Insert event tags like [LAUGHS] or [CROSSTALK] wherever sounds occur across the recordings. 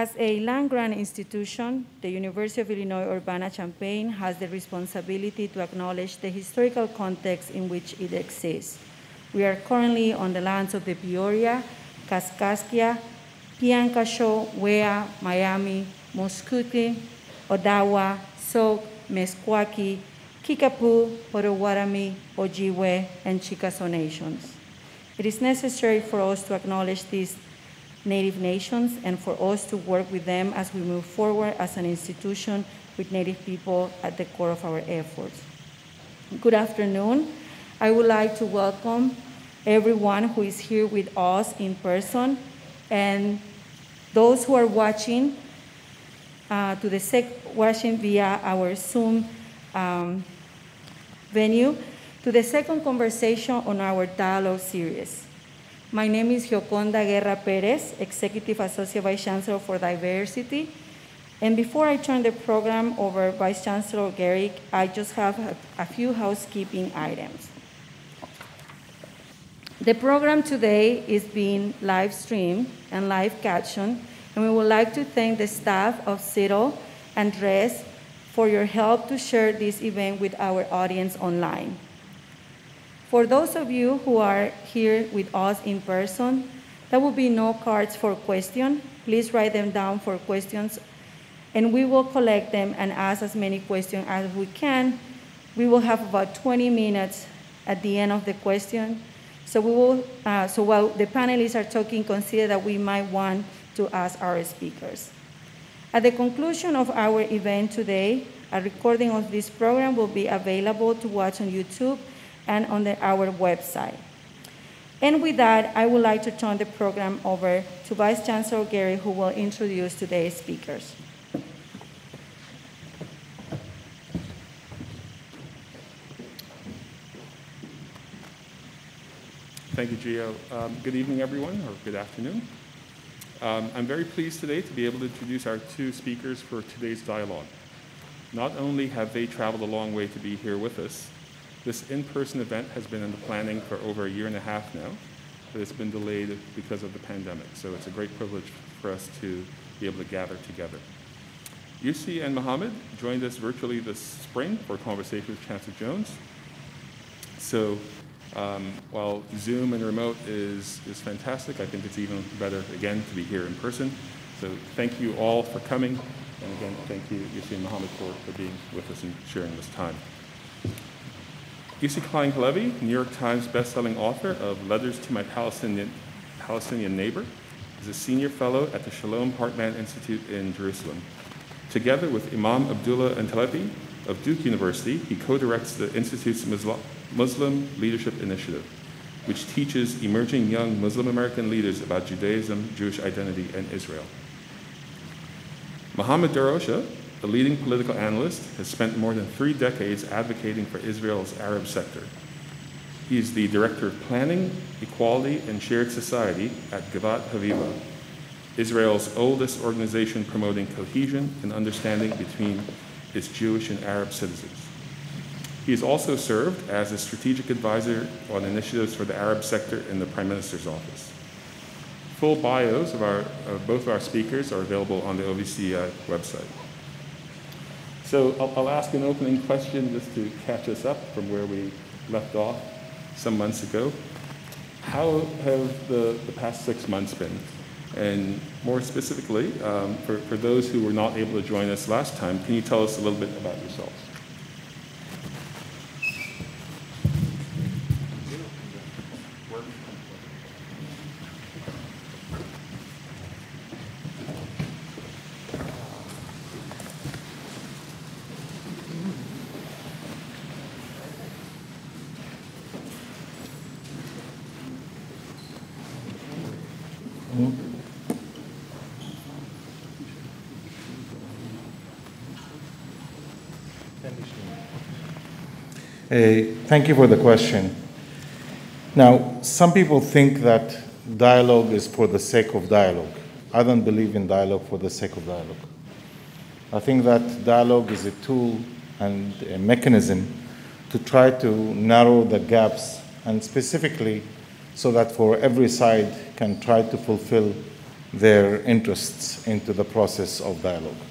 As a land-grant institution, the University of Illinois Urbana-Champaign has the responsibility to acknowledge the historical context in which it exists. We are currently on the lands of the Peoria, Kaskaskia, Piankashaw, Wea, Miami, Muscogee, Odawa, Sauk, Meskwaki, Kickapoo, Potawatomi, Ojibwe, and Chickasaw nations. It is necessary for us to acknowledge these Native nations and for us to work with them as we move forward as an institution with Native people at the core of our efforts. Good afternoon. I would like to welcome everyone who is here with us in person and those who are watching uh, to the sec- watching via our Zoom um, venue to the second conversation on our dialogue series. My name is Gioconda Guerra Perez, Executive Associate Vice Chancellor for Diversity. And before I turn the program over Vice Chancellor Garrick, I just have a, a few housekeeping items. The program today is being live streamed and live captioned, and we would like to thank the staff of CITL and DRES for your help to share this event with our audience online. For those of you who are here with us in person, there will be no cards for questions. Please write them down for questions, and we will collect them and ask as many questions as we can. We will have about 20 minutes at the end of the question. So we will. Uh, so while the panelists are talking, consider that we might want to ask our speakers. At the conclusion of our event today, a recording of this program will be available to watch on YouTube and on the, our website. And with that, I would like to turn the program over to Vice Chancellor Gary, who will introduce today's speakers. Thank you, Gio. Um, good evening, everyone, or good afternoon. Um, I'm very pleased today to be able to introduce our two speakers for today's dialogue. Not only have they traveled a long way to be here with us, this in-person event has been in the planning for over a year and a half now, but it's been delayed because of the pandemic. So it's a great privilege for us to be able to gather together. Yossi and Mohammed joined us virtually this spring for a conversation with Chancellor Jones. So um, while Zoom and remote is, is fantastic, I think it's even better, again, to be here in person. So thank you all for coming. And again, thank you, Yossi and Mohammed, for, for being with us and sharing this time. Yossi Klein Halevi, New York Times bestselling author of Letters to My Palestinian, Palestinian Neighbor, is a senior fellow at the Shalom Hartman Institute in Jerusalem. Together with Imam Abdullah Antepli of Duke University, he co-directs the Institute's Muslim Leadership Initiative, which teaches emerging young Muslim American leaders about Judaism, Jewish identity, and Israel. Mohammad Darawshe, a leading political analyst, has spent more than three decades advocating for Israel's Arab sector. He is the Director of Planning, Equality, and Shared Society at Givat Haviva, Israel's oldest organization promoting cohesion and understanding between its Jewish and Arab citizens. He has also served as a strategic advisor on initiatives for the Arab sector in the Prime Minister's office. Full bios of, our, of both of our speakers are available on the OVC website. So I'll, I'll, ask an opening question just to catch us up from where we left off some months ago. How have the, the past six months been? And more specifically, um, for, for those who were not able to join us last time, can you tell us a little bit about yourselves? Uh, thank you for the question. Now, some people think that dialogue is for the sake of dialogue. I don't believe in dialogue for the sake of dialogue. I think that dialogue is a tool and a mechanism to try to narrow the gaps and specifically so that for every side can try to fulfill their interests into the process of dialogue.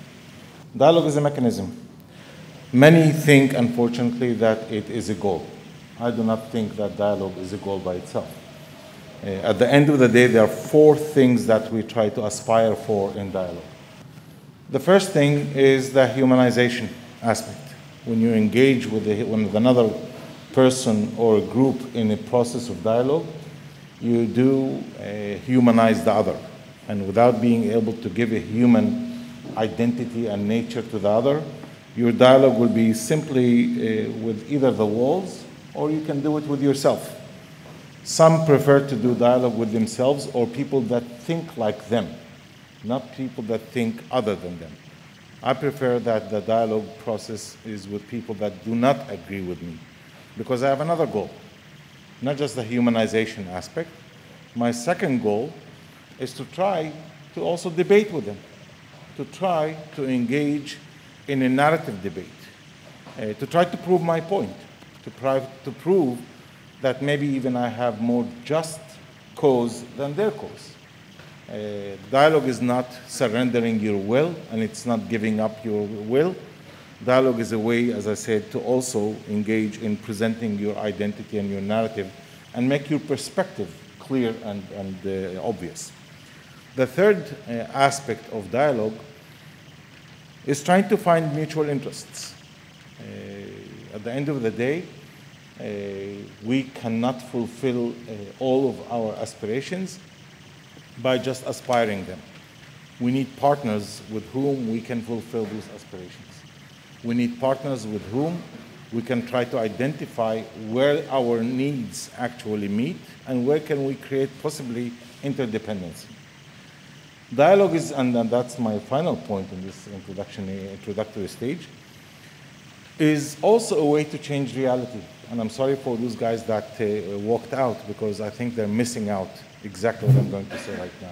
Dialogue is a mechanism. Many think, unfortunately, that it is a goal. I do not think that dialogue is a goal by itself. Uh, at the end of the day, there are four things that we try to aspire for in dialogue. The first thing is the humanization aspect. When you engage with, the, with another person or a group in a process of dialogue, you do uh, humanize the other. And without being able to give a human identity and nature to the other, your dialogue will be simply uh, with either the walls or you can do it with yourself. Some prefer to do dialogue with themselves or people that think like them, not people that think other than them. I prefer that the dialogue process is with people that do not agree with me because I have another goal, not just the humanization aspect. My second goal is to try to also debate with them, to try to engage in a narrative debate, uh, to try to prove my point, to, to prove that maybe even I have more just cause than their cause. Uh, dialogue is not surrendering your will and it's not giving up your will. Dialogue is a way, as I said, to also engage in presenting your identity and your narrative and make your perspective clear and, and uh, obvious. The third uh, aspect of dialogue is trying to find mutual interests. Uh, at the end of the day, uh, we cannot fulfill uh, all of our aspirations by just aspiring them. We need partners with whom we can fulfill those aspirations. We need partners with whom we can try to identify where our needs actually meet and where can we create possibly interdependency. Dialogue is, and, that's my final point in this introduction, introductory stage, is also a way to change reality and I'm sorry for those guys that uh, walked out because I think they're missing out exactly what I'm going to say right now.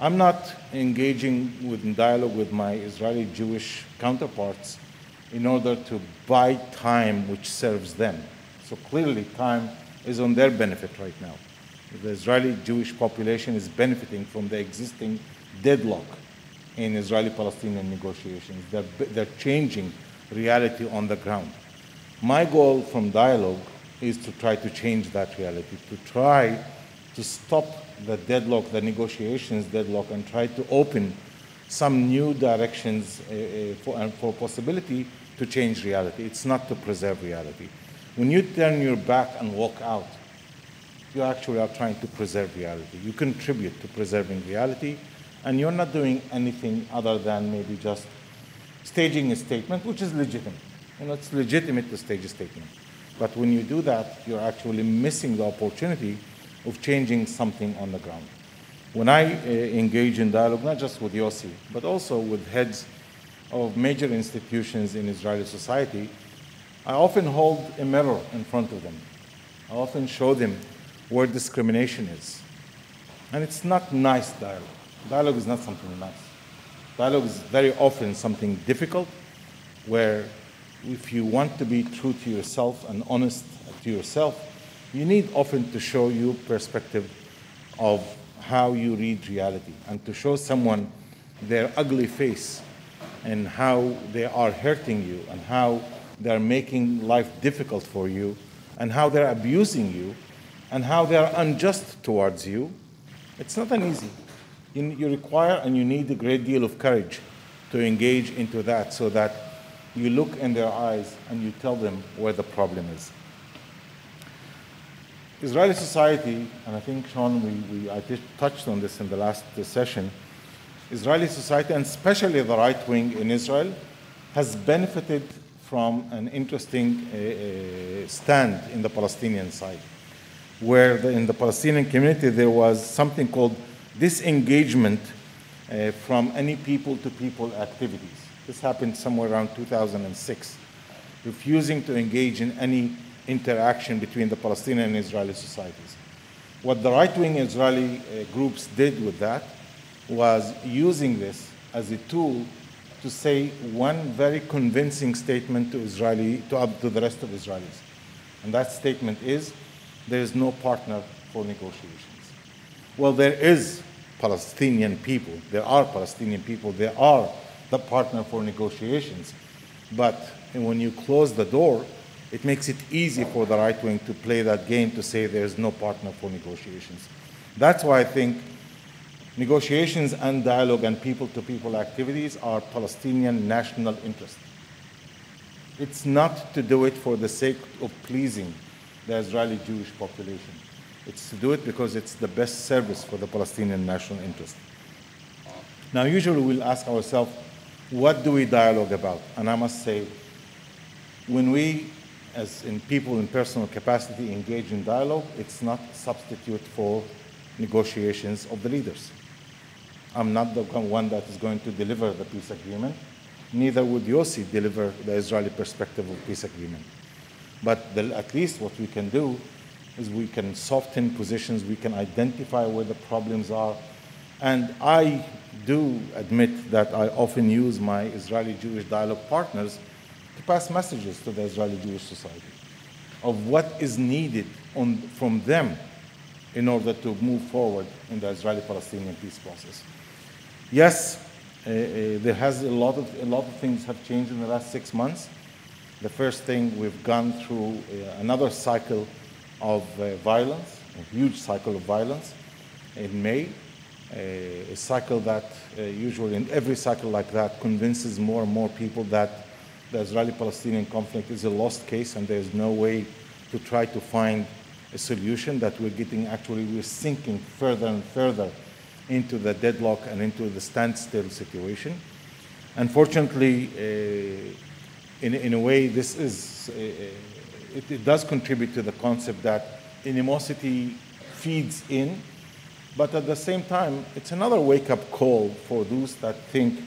I'm not engaging with dialogue with my Israeli Jewish counterparts in order to buy time which serves them. So clearly, time is on their benefit right now. The Israeli Jewish population is benefiting from the existing deadlock in Israeli Palestinian negotiations. They're, they're changing reality on the ground. My goal from dialogue is to try to change that reality, to try to stop the deadlock, the negotiations deadlock, and try to open some new directions uh, uh for, for possibility to change reality. It's not to preserve reality. When you turn your back and walk out, you actually are trying to preserve reality. You contribute to preserving reality, and you're not doing anything other than maybe just staging a statement, which is legitimate. You know, it's legitimate to stage a statement. But when you do that, you're actually missing the opportunity of changing something on the ground. When I uh, engage in dialogue, not just with Yossi, but also with heads of major institutions in Israeli society, I often hold a mirror in front of them. I often show them where discrimination is. And it's not nice dialogue. Dialogue is not something nice. Dialogue is very often something difficult where if you want to be true to yourself and honest to yourself, you need often to show you perspective of how you read reality and to show someone their ugly face and how they are hurting you and how they're making life difficult for you and how they're abusing you and how they're unjust towards you. It's not an easy. You, you require and you need a great deal of courage to engage into that so that you look in their eyes and you tell them where the problem is. Israeli society, and I think, Sean, we, we, I touched on this in the last session, Israeli society, and especially the right wing in Israel, has benefited from an interesting uh, uh, stand in the Palestinian side, where the, in the Palestinian community there was something called disengagement uh, from any people to people activities. This happened somewhere around 2006, refusing to engage in any interaction between the Palestinian and Israeli societies. What the right wing Israeli uh, groups did with that was using this as a tool to say one very convincing statement to, Israeli, to, to the rest of Israelis. And that statement is there is no partner for negotiations. Well, there is Palestinian people. There are Palestinian people. They are the partner for negotiations. But when you close the door, it makes it easy for the right wing to play that game to say there's no partner for negotiations. That's why I think negotiations and dialogue and people to people activities are Palestinian national interest. It's not to do it for the sake of pleasing the Israeli Jewish population. It's to do it because it's the best service for the Palestinian national interest. Now, usually we'll ask ourselves, what do we dialogue about? And I must say, when we, as in people in personal capacity, engage in dialogue, it's not a substitute for negotiations of the leaders. I'm not the one that is going to deliver the peace agreement. Neither would Yossi deliver the Israeli perspective of peace agreement. But the, at least what we can do is we can soften positions, we can identify where the problems are. And I do admit that I often use my Israeli Jewish dialogue partners to pass messages to the Israeli Jewish society of what is needed on, from them in order to move forward in the Israeli-Palestinian peace process. Yes, uh, uh, there has a lot of a lot of things have changed in the last six months. The first thing we've gone through uh, another cycle of uh, violence, a huge cycle of violence in May, a cycle that uh, usually in every cycle like that convinces more and more people that the Israeli-Palestinian conflict is a lost case and there's no way to try to find a solution that we're getting actually we're sinking further and further into the deadlock and into the standstill situation. Unfortunately, uh, in, in a way, this is, uh, it, it does contribute to the concept that animosity feeds in, but at the same time, it's another wake up call for those that think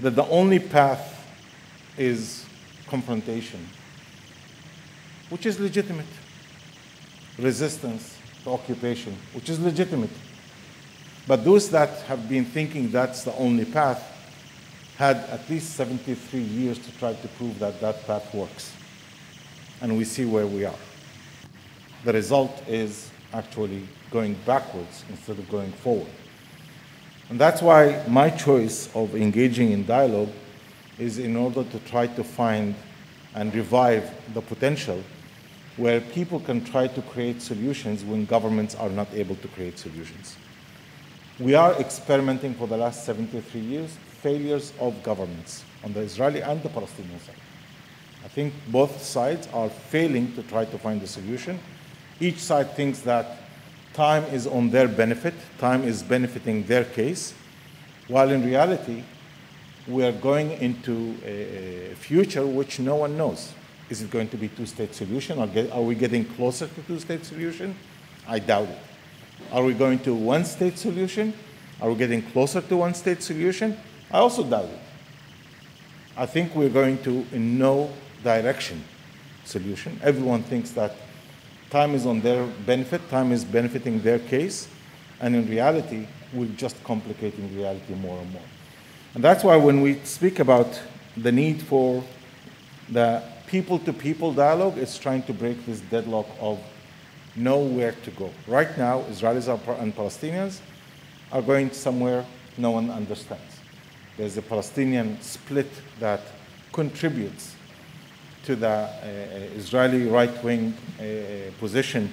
that the only path is confrontation, which is legitimate resistance to occupation, which is legitimate. But those that have been thinking that's the only path had at least 73 years to try to prove that that path works. And we see where we are. The result is actually going backwards instead of going forward. And that's why my choice of engaging in dialogue is in order to try to find and revive the potential where people can try to create solutions when governments are not able to create solutions. We are experimenting for the last 73 years failures of governments on the Israeli and the Palestinian side. I think both sides are failing to try to find a solution. Each side thinks that time is on their benefit, time is benefiting their case, while in reality, we are going into a future which no one knows. Is it going to be two-state solution? Are we getting closer to two-state solution? I doubt it. Are we going to one-state solution? Are we getting closer to one-state solution? I also doubt it. I think we're going to in no direction solution. Everyone thinks that time is on their benefit, time is benefiting their case, and in reality, we're just complicating reality more and more. And that's why when we speak about the need for the people to people dialogue it's trying to break this deadlock of nowhere to go. Right now, Israelis and Palestinians are going somewhere no one understands. There's a Palestinian split that contributes to the uh, Israeli right wing uh, position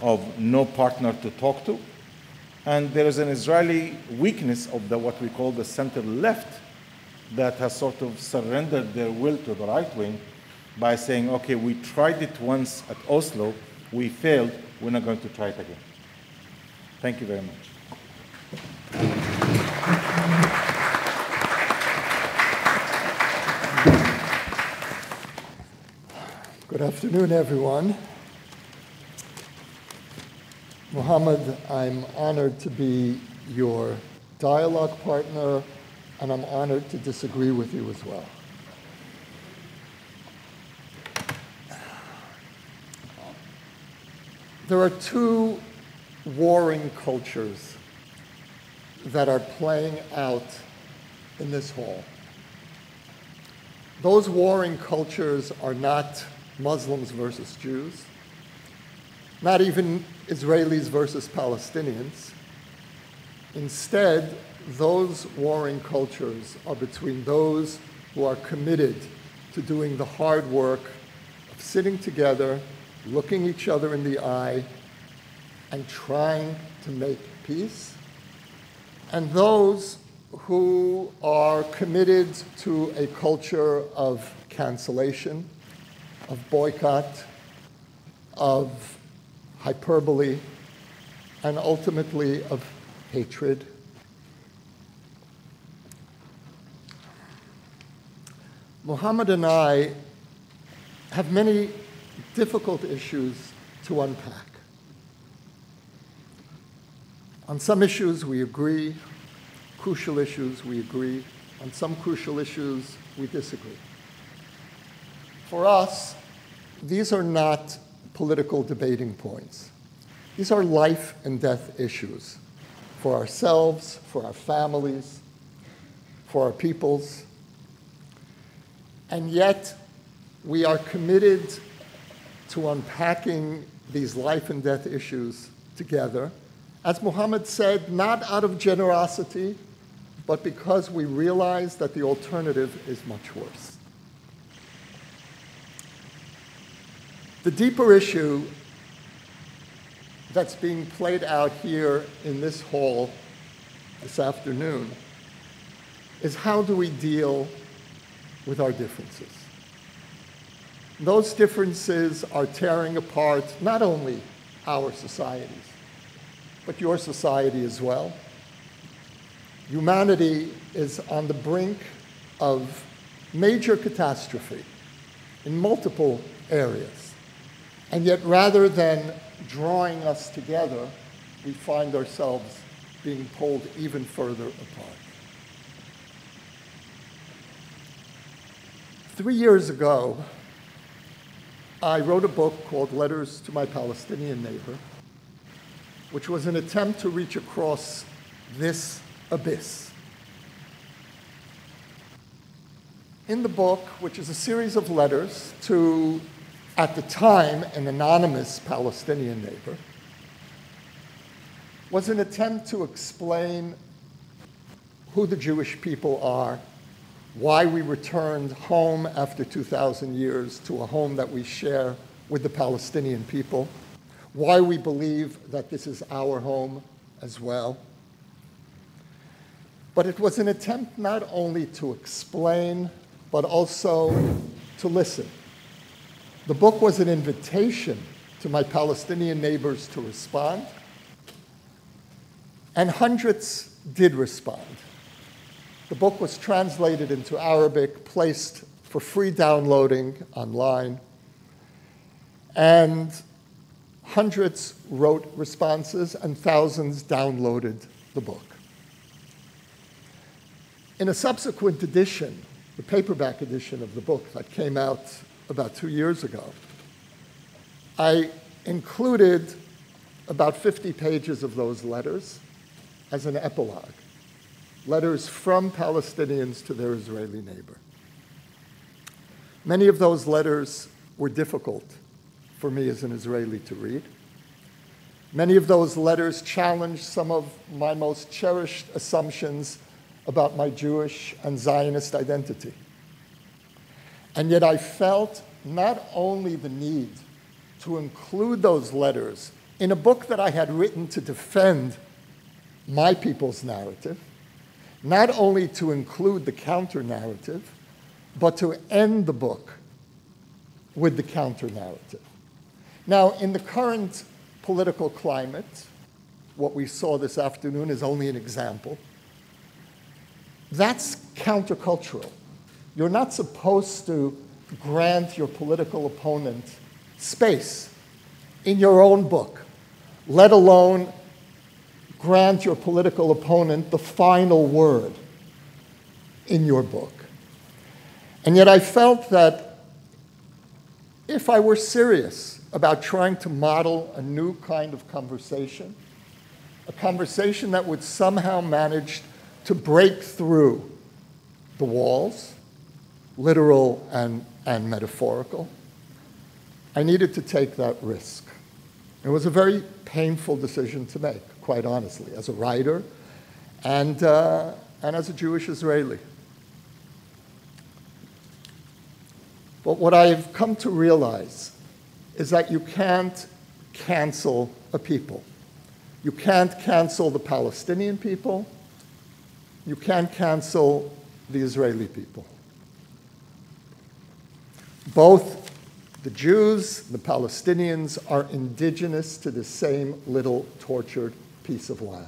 of no partner to talk to. And there is an Israeli weakness of the, what we call the center left that has sort of surrendered their will to the right wing by saying, okay, we tried it once at Oslo, we failed, we're not going to try it again. Thank you very much. Good afternoon, everyone. Mohammed, I'm honored to be your dialogue partner, and I'm honored to disagree with you as well. There are two warring cultures that are playing out in this hall. Those warring cultures are not Muslims versus Jews, not even Israelis versus Palestinians. Instead, those warring cultures are between those who are committed to doing the hard work of sitting together, looking each other in the eye, and trying to make peace, and those who are committed to a culture of cancellation, of boycott, of hyperbole, and ultimately of hatred. Muhammad and I have many difficult issues to unpack. On some issues, we agree. Crucial issues, we agree. On some crucial issues, we disagree. For us, these are not political debating points. These are life and death issues for ourselves, for our families, for our peoples. And yet, we are committed to unpacking these life and death issues together. As Muhammad said, not out of generosity, but because we realize that the alternative is much worse. The deeper issue that's being played out here in this hall this afternoon is how do we deal with our differences? Those differences are tearing apart not only our societies, but your society as well. Humanity is on the brink of major catastrophe in multiple areas. And yet, rather than drawing us together, we find ourselves being pulled even further apart. Three years ago, I wrote a book called Letters to My Palestinian Neighbor, which was an attempt to reach across this abyss. In the book, which is a series of letters to at the time an anonymous Palestinian neighbor, was an attempt to explain who the Jewish people are, why we returned home after 2,000 years to a home that we share with the Palestinian people, why we believe that this is our home as well. But it was an attempt not only to explain, but also to listen. The book was an invitation to my Palestinian neighbors to respond, and hundreds did respond. The book was translated into Arabic, placed for free downloading online, and hundreds wrote responses and thousands downloaded the book. In a subsequent edition, the paperback edition of the book that came out about two years ago, I included about 50 pages of those letters as an epilogue. Letters from Palestinians to their Israeli neighbor. Many of those letters were difficult for me as an Israeli to read. Many of those letters challenged some of my most cherished assumptions about my Jewish and Zionist identity. And yet I felt not only the need to include those letters in a book that I had written to defend my people's narrative, not only to include the counter narrative, but to end the book with the counter narrative. Now, in the current political climate, what we saw this afternoon is only an example. That's countercultural. You're not supposed to grant your political opponent space in your own book, let alone grant your political opponent the final word in your book. And yet I felt that if I were serious about trying to model a new kind of conversation, a conversation that would somehow manage to break through the walls, literal and, and metaphorical. I needed to take that risk. It was a very painful decision to make, quite honestly. As a writer, and, uh, and as a Jewish Israeli. But what I've come to realize is that you can't cancel a people. You can't cancel the Palestinian people. You can't cancel the Israeli people. Both the Jews, and the Palestinians are indigenous to the same little tortured piece of land.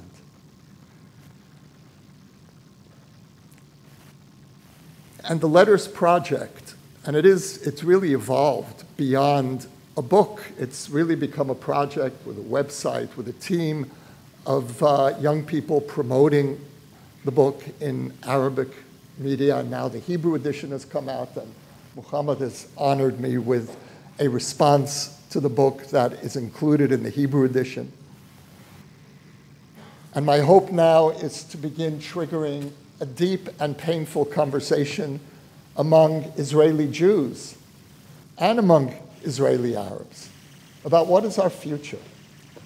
And the Letters Project, and it is, it's really evolved beyond a book. It's really become a project with a website, with a team of uh, young people promoting the book in Arabic media. And now the Hebrew edition has come out, and Muhammad has honored me with a response to the book that is included in the Hebrew edition. And my hope now is to begin triggering a deep and painful conversation among Israeli Jews and among Israeli Arabs about what is our future.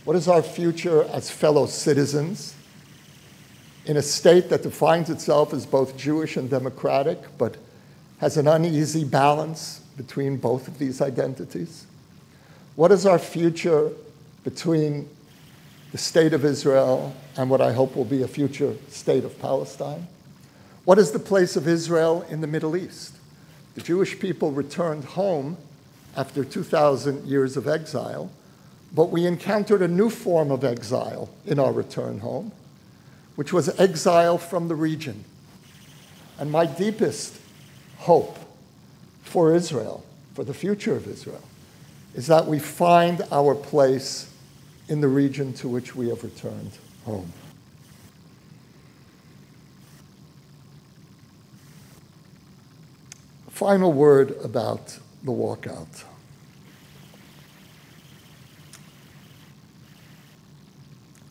What is our future as fellow citizens in a state that defines itself as both Jewish and democratic, but has an uneasy balance between both of these identities? What is our future between the state of Israel and what I hope will be a future state of Palestine? What is the place of Israel in the Middle East? The Jewish people returned home after 2,000 years of exile, but we encountered a new form of exile in our return home, which was exile from the region. And my deepest hope for Israel, for the future of Israel, is that we find our place in the region to which we have returned home. Final word about the walkout.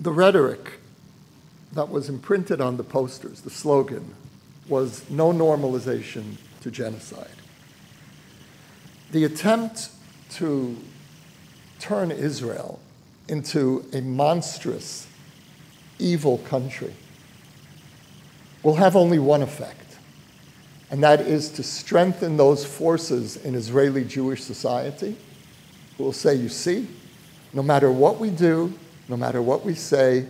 The rhetoric that was imprinted on the posters, the slogan, was no normalization to genocide. The attempt to turn Israel into a monstrous, evil country will have only one effect and that is to strengthen those forces in Israeli Jewish society who will say, you see, no matter what we do, no matter what we say,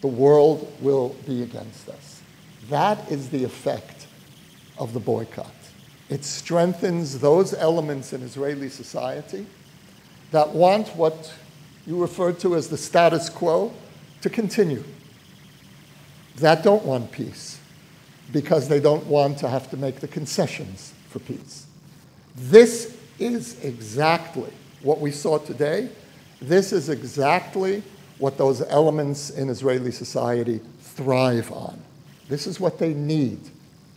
the world will be against us. That is the effect of the boycott. It strengthens those elements in Israeli society that want what you referred to as the status quo to continue, that don't want peace because they don't want to have to make the concessions for peace. This is exactly what we saw today. This is exactly what those elements in Israeli society thrive on. This is what they need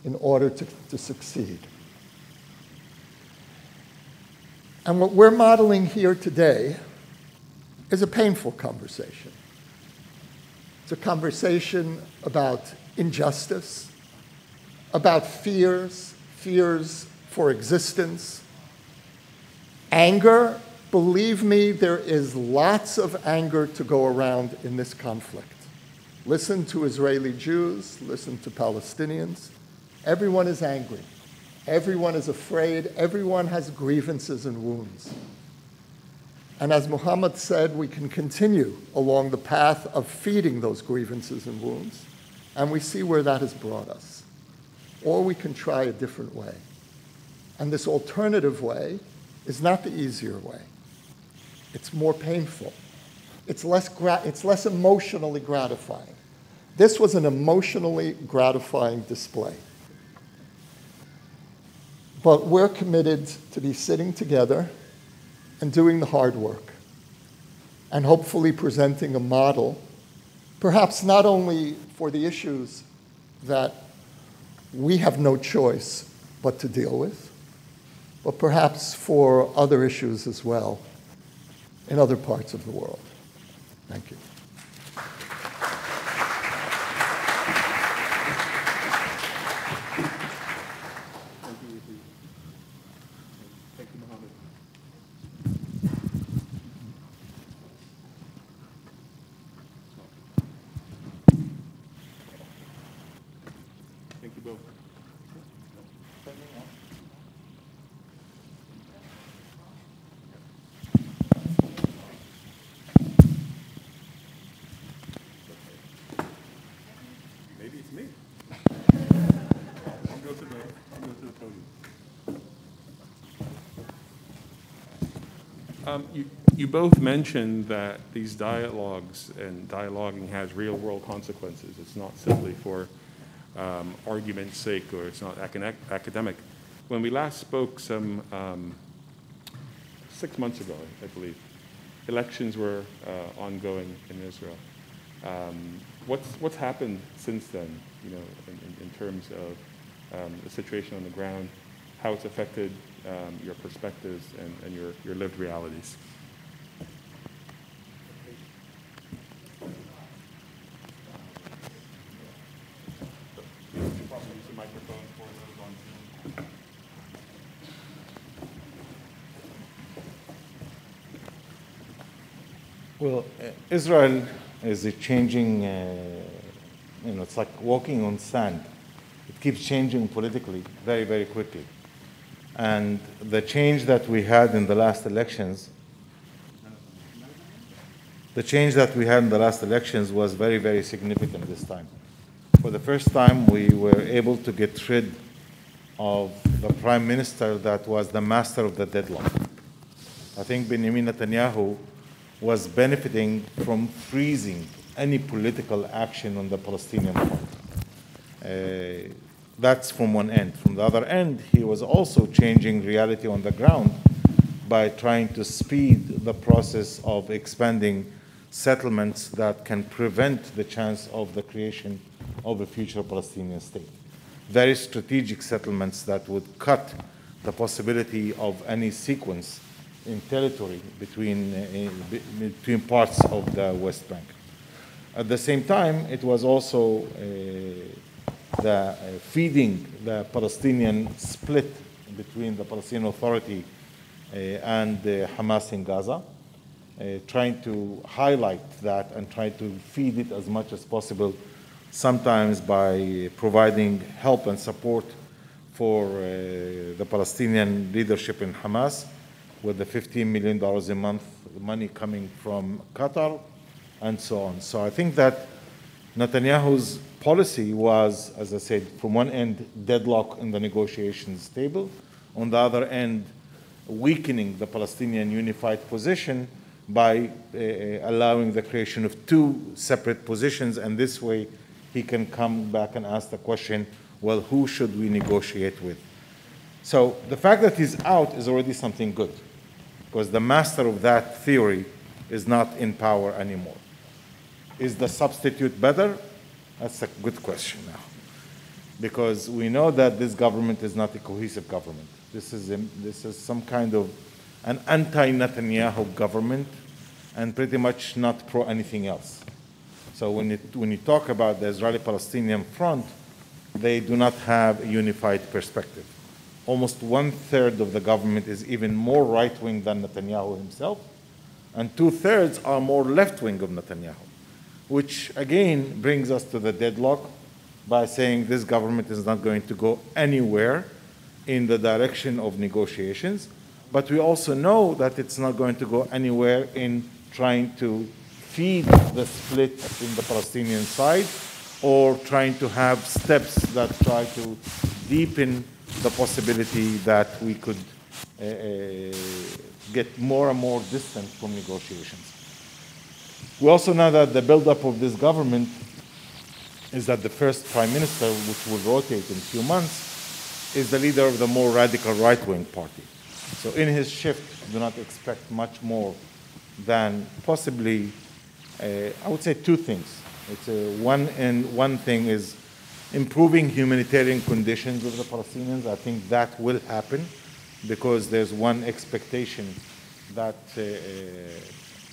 in order to, to succeed. And what we're modeling here today is a painful conversation. It's a conversation about injustice, about fears, fears for existence. Anger, believe me, there is lots of anger to go around in this conflict. Listen to Israeli Jews, listen to Palestinians. Everyone is angry. Everyone is afraid. Everyone has grievances and wounds. And as Muhammad said, we can continue along the path of feeding those grievances and wounds. And we see where that has brought us or we can try a different way. And this alternative way is not the easier way. It's more painful. It's less, it's less emotionally gratifying. This was an emotionally gratifying display. But we're committed to be sitting together and doing the hard work and hopefully presenting a model, perhaps not only for the issues that we have no choice but to deal with, but perhaps for other issues as well in other parts of the world. Thank you. both. Maybe it's me. I'll go to the, I'll go to the podium. Um, You you both mentioned that these dialogues and dialoguing has real-world consequences. It's not simply for um, argument's sake or it's not academic- academic. When we last spoke some um, six months ago, I believe, elections were uh, ongoing in Israel. Um, What's what's happened since then, you know, in in- in terms of um, the situation on the ground, how it's affected um, your perspectives and and your your lived realities? Well, Israel is a changing, uh, you know, it's like walking on sand. It keeps changing politically very, very quickly. And the change that we had in the last elections, the change that we had in the last elections was very, very significant this time. For the first time, we were able to get rid of the prime minister that was the master of the deadlock. I think Benjamin Netanyahu was benefiting from freezing any political action on the Palestinian front. Uh, that's from one end. From the other end, he was also changing reality on the ground by trying to speed the process of expanding settlements that can prevent the chance of the creation of a future Palestinian state. Very strategic settlements that would cut the possibility of any sequence in territory between, uh, between parts of the West Bank. At the same time, it was also uh, the uh, feeding the Palestinian split between the Palestinian Authority uh, and Hamas in Gaza, uh, trying to highlight that and try to feed it as much as possible, sometimes by providing help and support for the Palestinian leadership in Hamas, with the $15 million a month money coming from Qatar, and so on. So I think that Netanyahu's policy was, as I said, from one end, deadlock in the negotiations table, on the other end, weakening the Palestinian unified position by uh, allowing the creation of two separate positions, and this way he can come back and ask the question, well, who should we negotiate with? So the fact that he's out is already something good, because the master of that theory is not in power anymore. Is the substitute better? That's a good question now. Because we know that this government is not a cohesive government. This is, a, this is some kind of an anti Netanyahu government and pretty much not pro anything else. So when you, when you talk about the Israeli Palestinian front, they do not have a unified perspective. Almost one third of the government is even more right wing than Netanyahu himself, and two thirds are more left wing of Netanyahu which again brings us to the deadlock by saying this government is not going to go anywhere in the direction of negotiations. But we also know that it's not going to go anywhere in trying to feed the split in the Palestinian side or trying to have steps that try to deepen the possibility that we could uh, get more and more distant from negotiations. We also know that the buildup of this government is that the first prime minister, which will rotate in a few months, is the leader of the more radical right wing party. So, in his shift, do not expect much more than possibly, uh, I would say, two things. It's a one, and one thing is improving humanitarian conditions of the Palestinians. I think that will happen because there's one expectation that. Uh,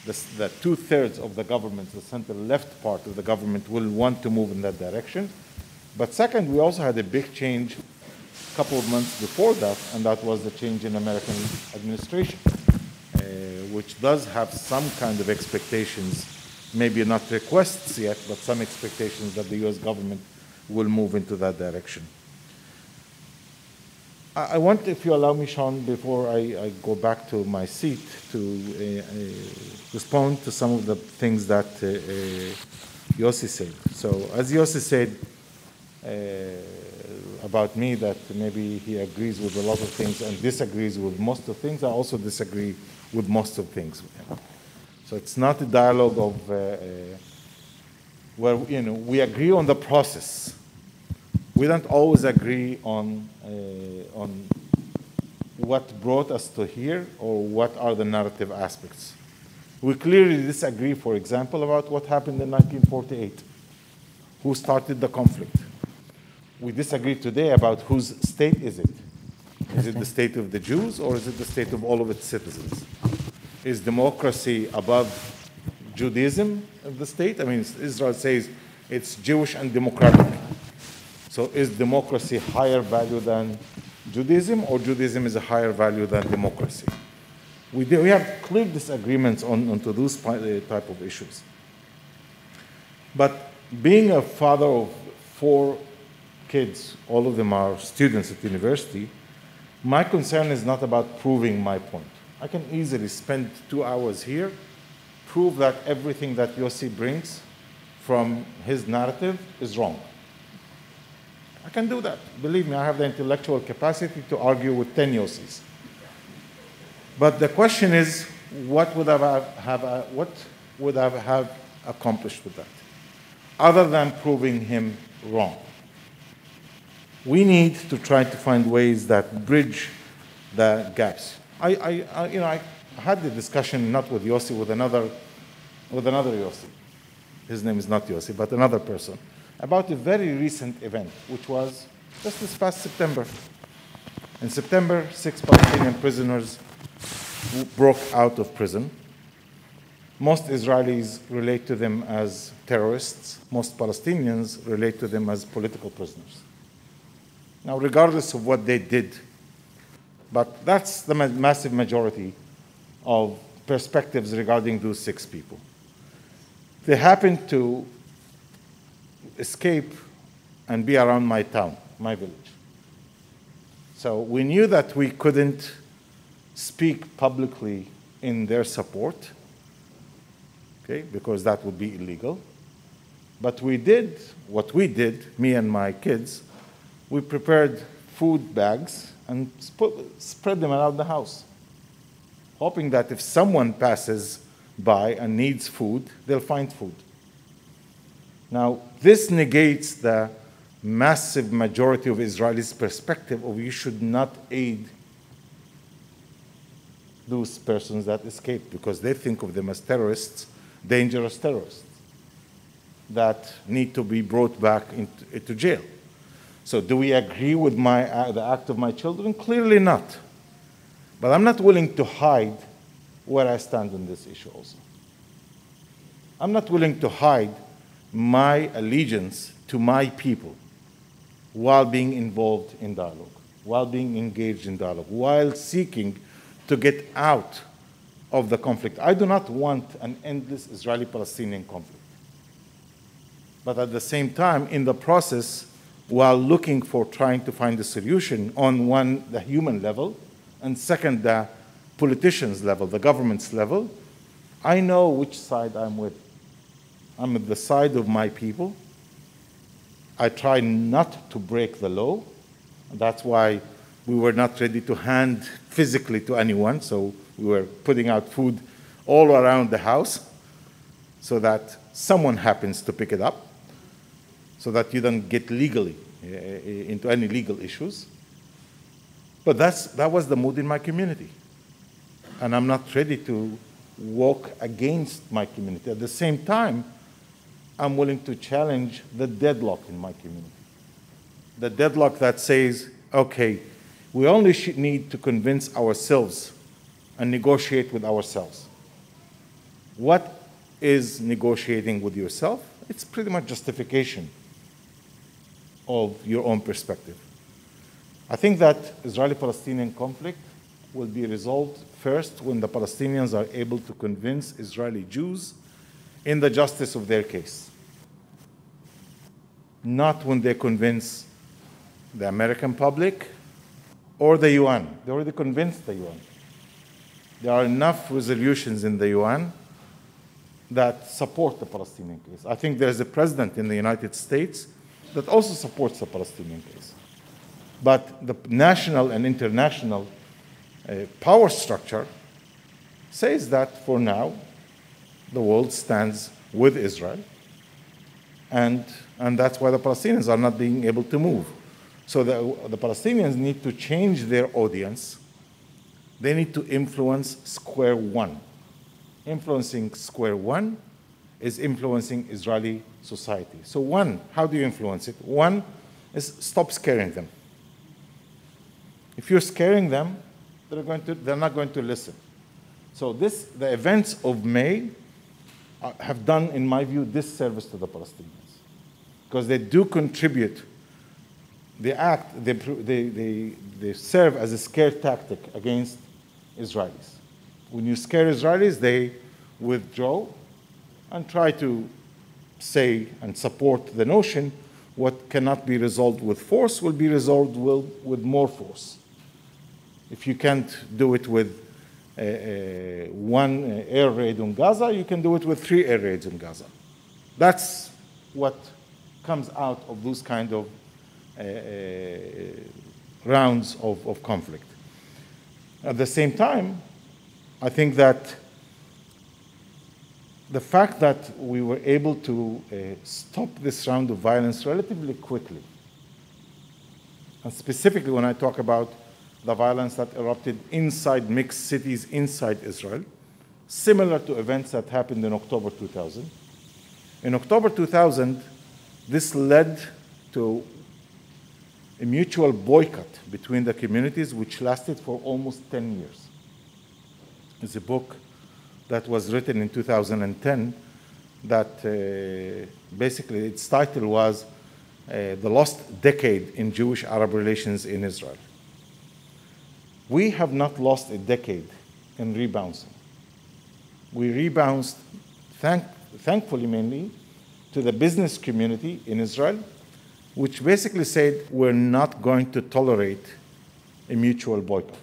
the, the two thirds of the government, the center left part of the government, will want to move in that direction. But second, we also had a big change a couple of months before that, and that was the change in American administration, uh, which does have some kind of expectations, maybe not requests yet, but some expectations that the US government will move into that direction. I, want, if you allow me, Sean, before I, I go back to my seat, to uh, uh, respond to some of the things that uh, uh, Yossi said. So, as Yossi said uh, about me, that maybe he agrees with a lot of things and disagrees with most of things, I also disagree with most of things. So, it's not a dialogue of uh, uh, where you know we agree on the process we don't always agree on, uh, on what brought us to here or what are the narrative aspects. We clearly disagree, for example, about what happened in 1948, who started the conflict. We disagree today about whose state is it. Is it the state of the Jews or is it the state of all of its citizens? Is democracy above Judaism of the state? I mean, Israel says it's Jewish and democratic. So is democracy higher value than Judaism, or Judaism is a higher value than democracy? We, do, we have clear disagreements on, on to those uh, type of issues. But being a father of four kids, all of them are students at university, my concern is not about proving my point. I can easily spend two hours here, prove that everything that Yossi brings from his narrative is wrong. I can do that. Believe me, I have the intellectual capacity to argue with 10 Yossis. But the question is, what would I have, have uh, what would I have accomplished with that? Other than proving him wrong. We need to try to find ways that bridge the gaps. I, I, I you know, I had the discussion not with Yossi, with another, with another Yossi. His name is not Yossi, but another person about a very recent event, which was just this past September. In September, six Palestinian prisoners broke out of prison. Most Israelis relate to them as terrorists. Most Palestinians relate to them as political prisoners. Now, regardless of what they did, but that's the massive majority of perspectives regarding those six people. They happened to escape and be around my town, my village. So we knew that we couldn't speak publicly in their support, okay, because that would be illegal. But we did what we did, me and my kids, we prepared food bags and spread them around the house, hoping that if someone passes by and needs food, they'll find food. Now, this negates the massive majority of Israelis' perspective of you should not aid those persons that escaped because they think of them as terrorists, dangerous terrorists that need to be brought back into, jail. So, do we agree with my, uh, the act of my children? Clearly not. But I'm not willing to hide where I stand on this issue also. I'm not willing to hide my allegiance to my people while being involved in dialogue, while being engaged in dialogue, while seeking to get out of the conflict. I do not want an endless Israeli Palestinian conflict. But at the same time, in the process, while looking for trying to find a solution on one, the human level, and second, the politicians' level, the government's level, I know which side I'm with. I'm at the side of my people. I try not to break the law. That's why we were not ready to hand physically to anyone, so we were putting out food all around the house so that someone happens to pick it up, so that you don't get legally uh, into any legal issues. But that's, that was the mood in my community. And I'm not ready to walk against my community. At the same time, I'm willing to challenge the deadlock in my community. The deadlock that says, okay, we only need to convince ourselves and negotiate with ourselves. What is negotiating with yourself? It's pretty much justification of your own perspective. I think that Israeli-Palestinian conflict will be resolved first when the Palestinians are able to convince Israeli Jews in the justice of their case not when they convince the American public or the UN. They already convinced the UN. There are enough resolutions in the UN that support the Palestinian case. I think there's a president in the United States that also supports the Palestinian case. But the national and international uh, power structure says that for now, the world stands with Israel. And, and that's why the Palestinians are not being able to move. So the, the Palestinians need to change their audience. They need to influence square one. Influencing square one is influencing Israeli society. So, one, how do you influence it? One is stop scaring them. If you're scaring them, they're, going to, they're not going to listen. So, this, the events of May uh, have done, in my view, this service to the Palestinians because they do contribute. They act, they, they, they, they serve as a scare tactic against Israelis. When you scare Israelis, they withdraw and try to say and support the notion what cannot be resolved with force will be resolved with, with more force. If you can't do it with uh, uh, one air raid on Gaza, you can do it with three air raids in Gaza. That's what comes out of those kind of uh, rounds of, of conflict. At the same time, I think that the fact that we were able to uh, stop this round of violence relatively quickly, and specifically when I talk about the violence that erupted inside mixed cities inside Israel, similar to events that happened in October 2000. In October 2000, this led to a mutual boycott between the communities, which lasted for almost 10 years. It's a book that was written in 2010 that uh, basically its title was uh, The Lost Decade in Jewish Arab Relations in Israel. We have not lost a decade in rebouncing. We rebounced, thank, thankfully, mainly to the business community in Israel, which basically said we're not going to tolerate a mutual boycott.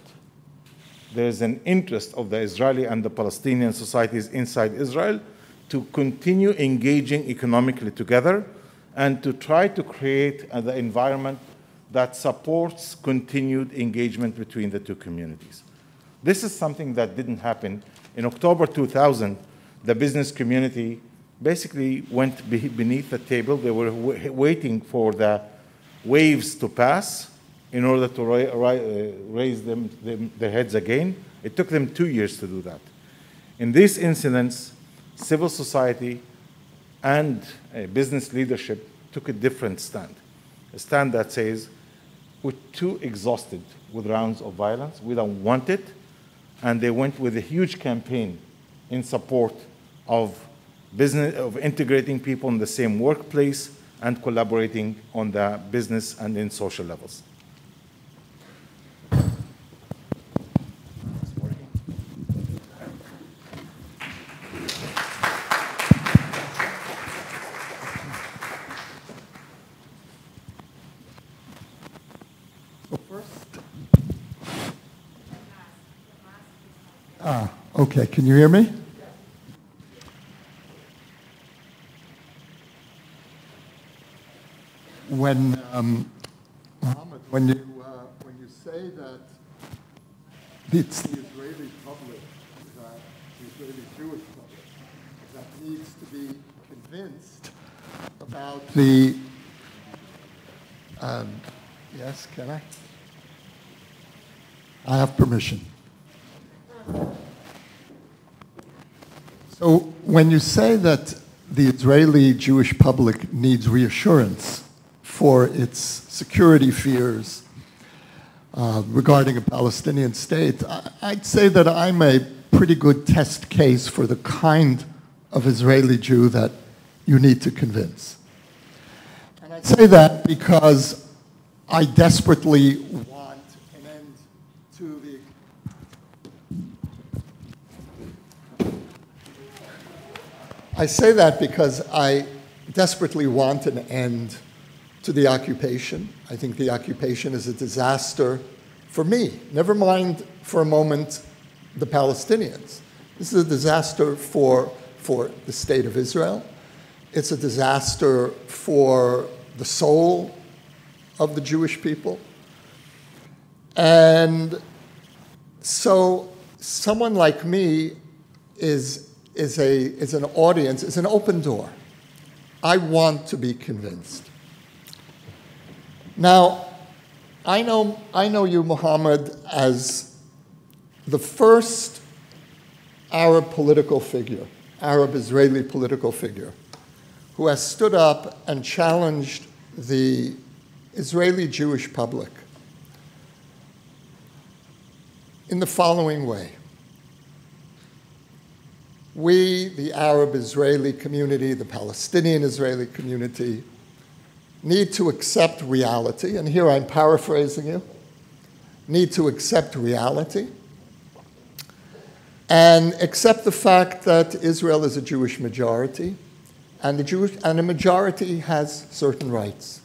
There's an interest of the Israeli and the Palestinian societies inside Israel to continue engaging economically together and to try to create the environment that supports continued engagement between the two communities. This is something that didn't happen. In October 2000, the business community basically went beneath the table. They were waiting for the waves to pass in order to uh, raise them, them, their heads again. It took them two years to do that. In these incidents, civil society and uh, business leadership took a different stand. A stand that says, we're too exhausted with rounds of violence. We don't want it. And they went with a huge campaign in support of business, of integrating people in the same workplace and collaborating on the business and in social levels. Ah, okay, can you hear me? When, um, when you, uh, when you say that it's the Israeli public, that the Israeli Jewish public, that needs to be convinced about the, um, yes, can I? I have permission. So when you say that the Israeli Jewish public needs reassurance for its security fears uh, regarding a Palestinian state, I'd say that I'm a pretty good test case for the kind of Israeli Jew that you need to convince. And I say that because I desperately want an end to the. I say that because I desperately want an end to the occupation. I think the occupation is a disaster for me. Never mind for a moment the Palestinians. This is a disaster for, for the state of Israel. It's a disaster for the soul of the Jewish people. And so someone like me is, is, a, is an audience, is an open door. I want to be convinced. Now, I know, I know you, Mohammad, as the first Arab political figure, Arab Israeli political figure, who has stood up and challenged the Israeli Jewish public in the following way. We, the Arab Israeli community, the Palestinian Israeli community, need to accept reality, and here I'm paraphrasing you, need to accept reality and accept the fact that Israel is a Jewish majority, and, the Jewish, and a majority has certain rights.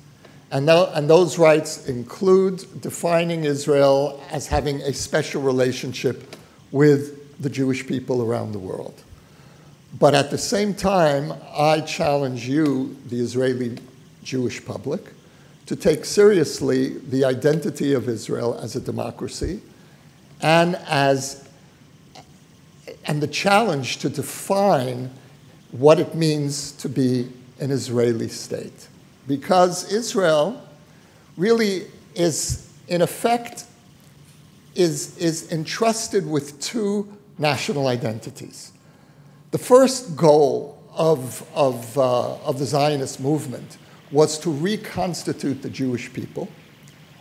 And, and those rights include defining Israel as having a special relationship with the Jewish people around the world. But at the same time, I challenge you, the Israeli Jewish public, to take seriously the identity of Israel as a democracy and as and the challenge to define what it means to be an Israeli state. Because Israel really is, in effect, is, is entrusted with two national identities. The first goal of, of, uh, of the Zionist movement was to reconstitute the Jewish people,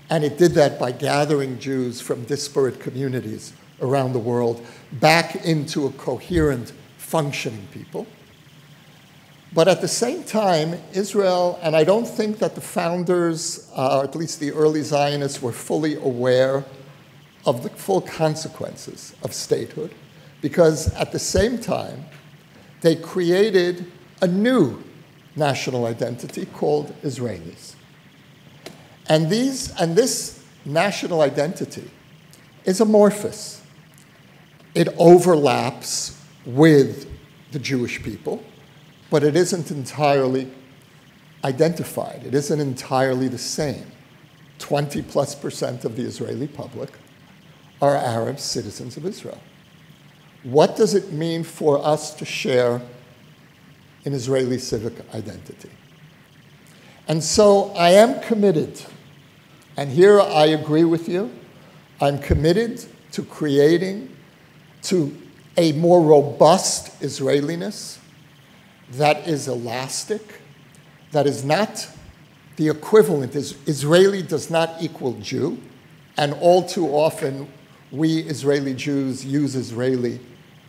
and it did that by gathering Jews from disparate communities around the world back into a coherent, functioning people. But at the same time, Israel, and I don't think that the founders, uh, or at least the early Zionists, were fully aware of the full consequences of statehood, because at the same time, they created a new national identity called Israelis. And, these, and this national identity is amorphous. It overlaps with the Jewish people, but it isn't entirely identified. It isn't entirely the same. 20 plus percent of the Israeli public are Arab citizens of Israel. What does it mean for us to share an Israeli civic identity? And so I am committed, and here I agree with you, I'm committed to creating to a more robust Israeliness that is elastic, that is not the equivalent. Is Israeli does not equal Jew, and all too often we Israeli Jews use Israeli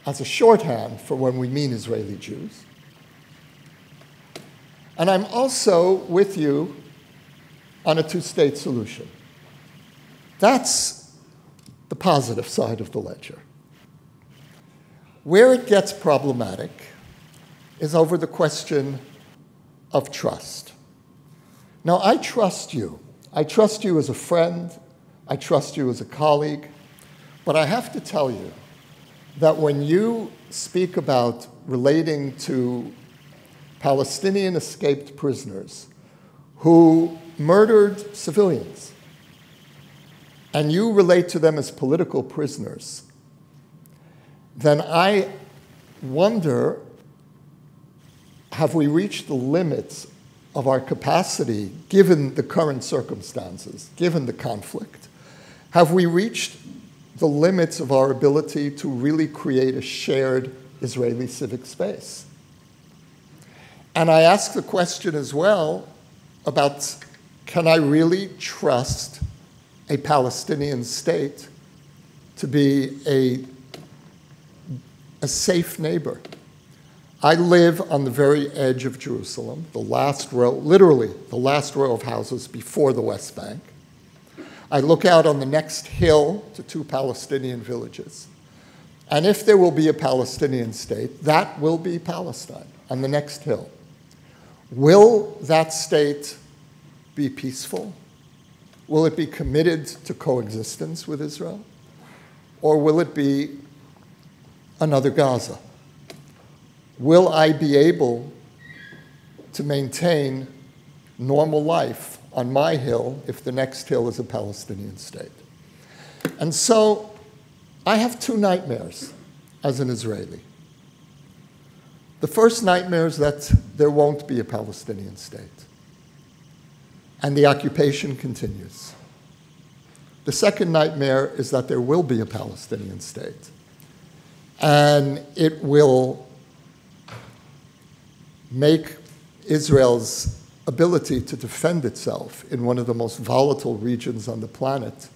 as a shorthand for when we mean Israeli Jews. And I'm also with you on a two state solution. That's the positive side of the ledger. Where it gets problematic is over the question of trust. Now, I trust you. I trust you as a friend. I trust you as a colleague. But I have to tell you that when you speak about relating to Palestinian escaped prisoners who murdered civilians, and you relate to them as political prisoners, then I wonder have we reached the limits of our capacity, given the current circumstances, given the conflict? Have we reached the limits of our ability to really create a shared Israeli civic space? And I ask the question as well about can I really trust a Palestinian state to be a a safe neighbor. I live on the very edge of Jerusalem, the last row, literally the last row of houses before the West Bank. I look out on the next hill to two Palestinian villages. And if there will be a Palestinian state, that will be Palestine on the next hill. Will that state be peaceful? Will it be committed to coexistence with Israel? Or will it be another Gaza? Will I be able to maintain normal life on my hill if the next hill is a Palestinian state? And so I have two nightmares as an Israeli. The first nightmare is that there won't be a Palestinian state, and the occupation continues. The second nightmare is that there will be a Palestinian state, and it will make Israel's ability to defend itself in one of the most volatile regions on the planet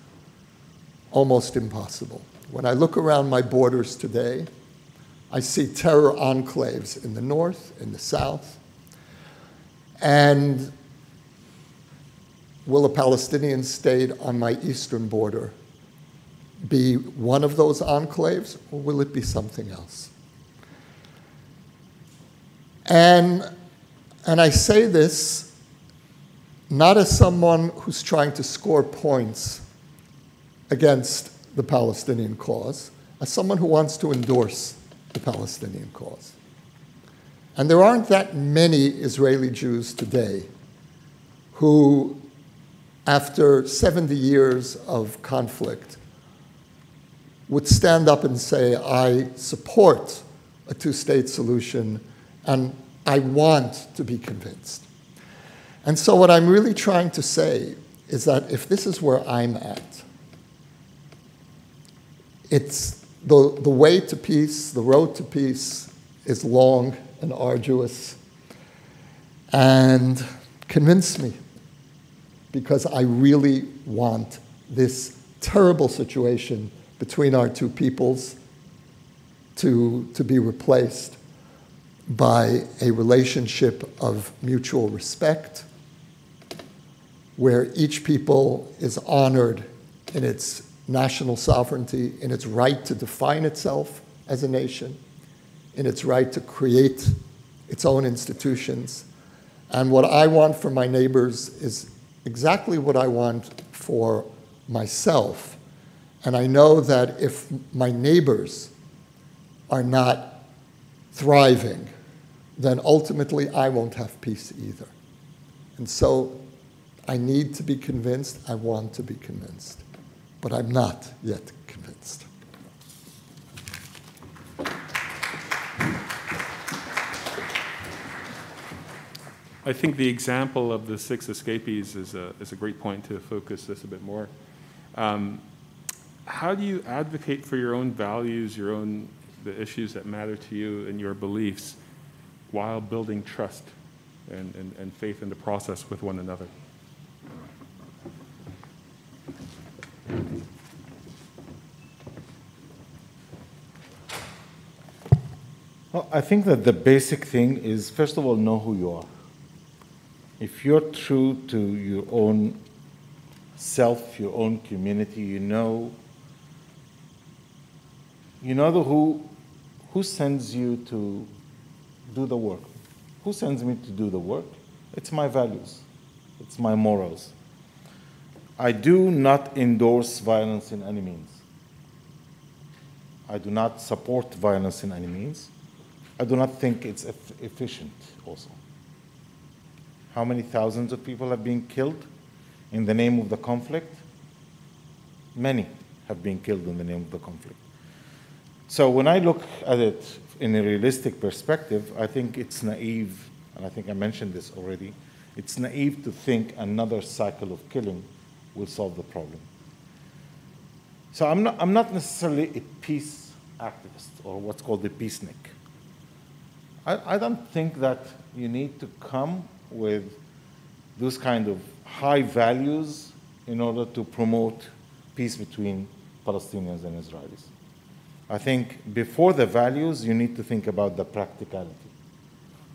almost impossible. When I look around my borders today, I see terror enclaves in the north, in the south. And will a Palestinian state on my eastern border be one of those enclaves, or will it be something else? And, and I say this not as someone who's trying to score points against the Palestinian cause, as someone who wants to endorse the Palestinian cause. And there aren't that many Israeli Jews today who, after 70 years of conflict, would stand up and say, I support a two state solution and I want to be convinced. And so, what I'm really trying to say is that if this is where I'm at, it's the, the way to peace, the road to peace is long and arduous. And convince me, because I really want this terrible situation between our two peoples to, to be replaced by a relationship of mutual respect, where each people is honored in its national sovereignty, in its right to define itself as a nation, in its right to create its own institutions. And what I want for my neighbors is exactly what I want for myself. And I know that if my neighbors are not thriving, then ultimately I won't have peace either. And so I need to be convinced, I want to be convinced but I'm not yet convinced. I think the example of the six escapees is a, is a great point to focus this a bit more. Um, how do you advocate for your own values, your own the issues that matter to you and your beliefs while building trust and, and, and faith in the process with one another? Well, I think that the basic thing is, first of all, know who you are. If you're true to your own self, your own community, you know, you know the who, who sends you to do the work. Who sends me to do the work? It's my values. It's my morals. I do not endorse violence in any means. I do not support violence in any means. I do not think it's efficient also. How many thousands of people have been killed in the name of the conflict? Many have been killed in the name of the conflict. So when I look at it in a realistic perspective, I think it's naive, and I think I mentioned this already, it's naive to think another cycle of killing will solve the problem. So I'm not, I'm not necessarily a peace activist or what's called a peacenik. I, I don't think that you need to come with those kind of high values in order to promote peace between Palestinians and Israelis. I think before the values, you need to think about the practicality.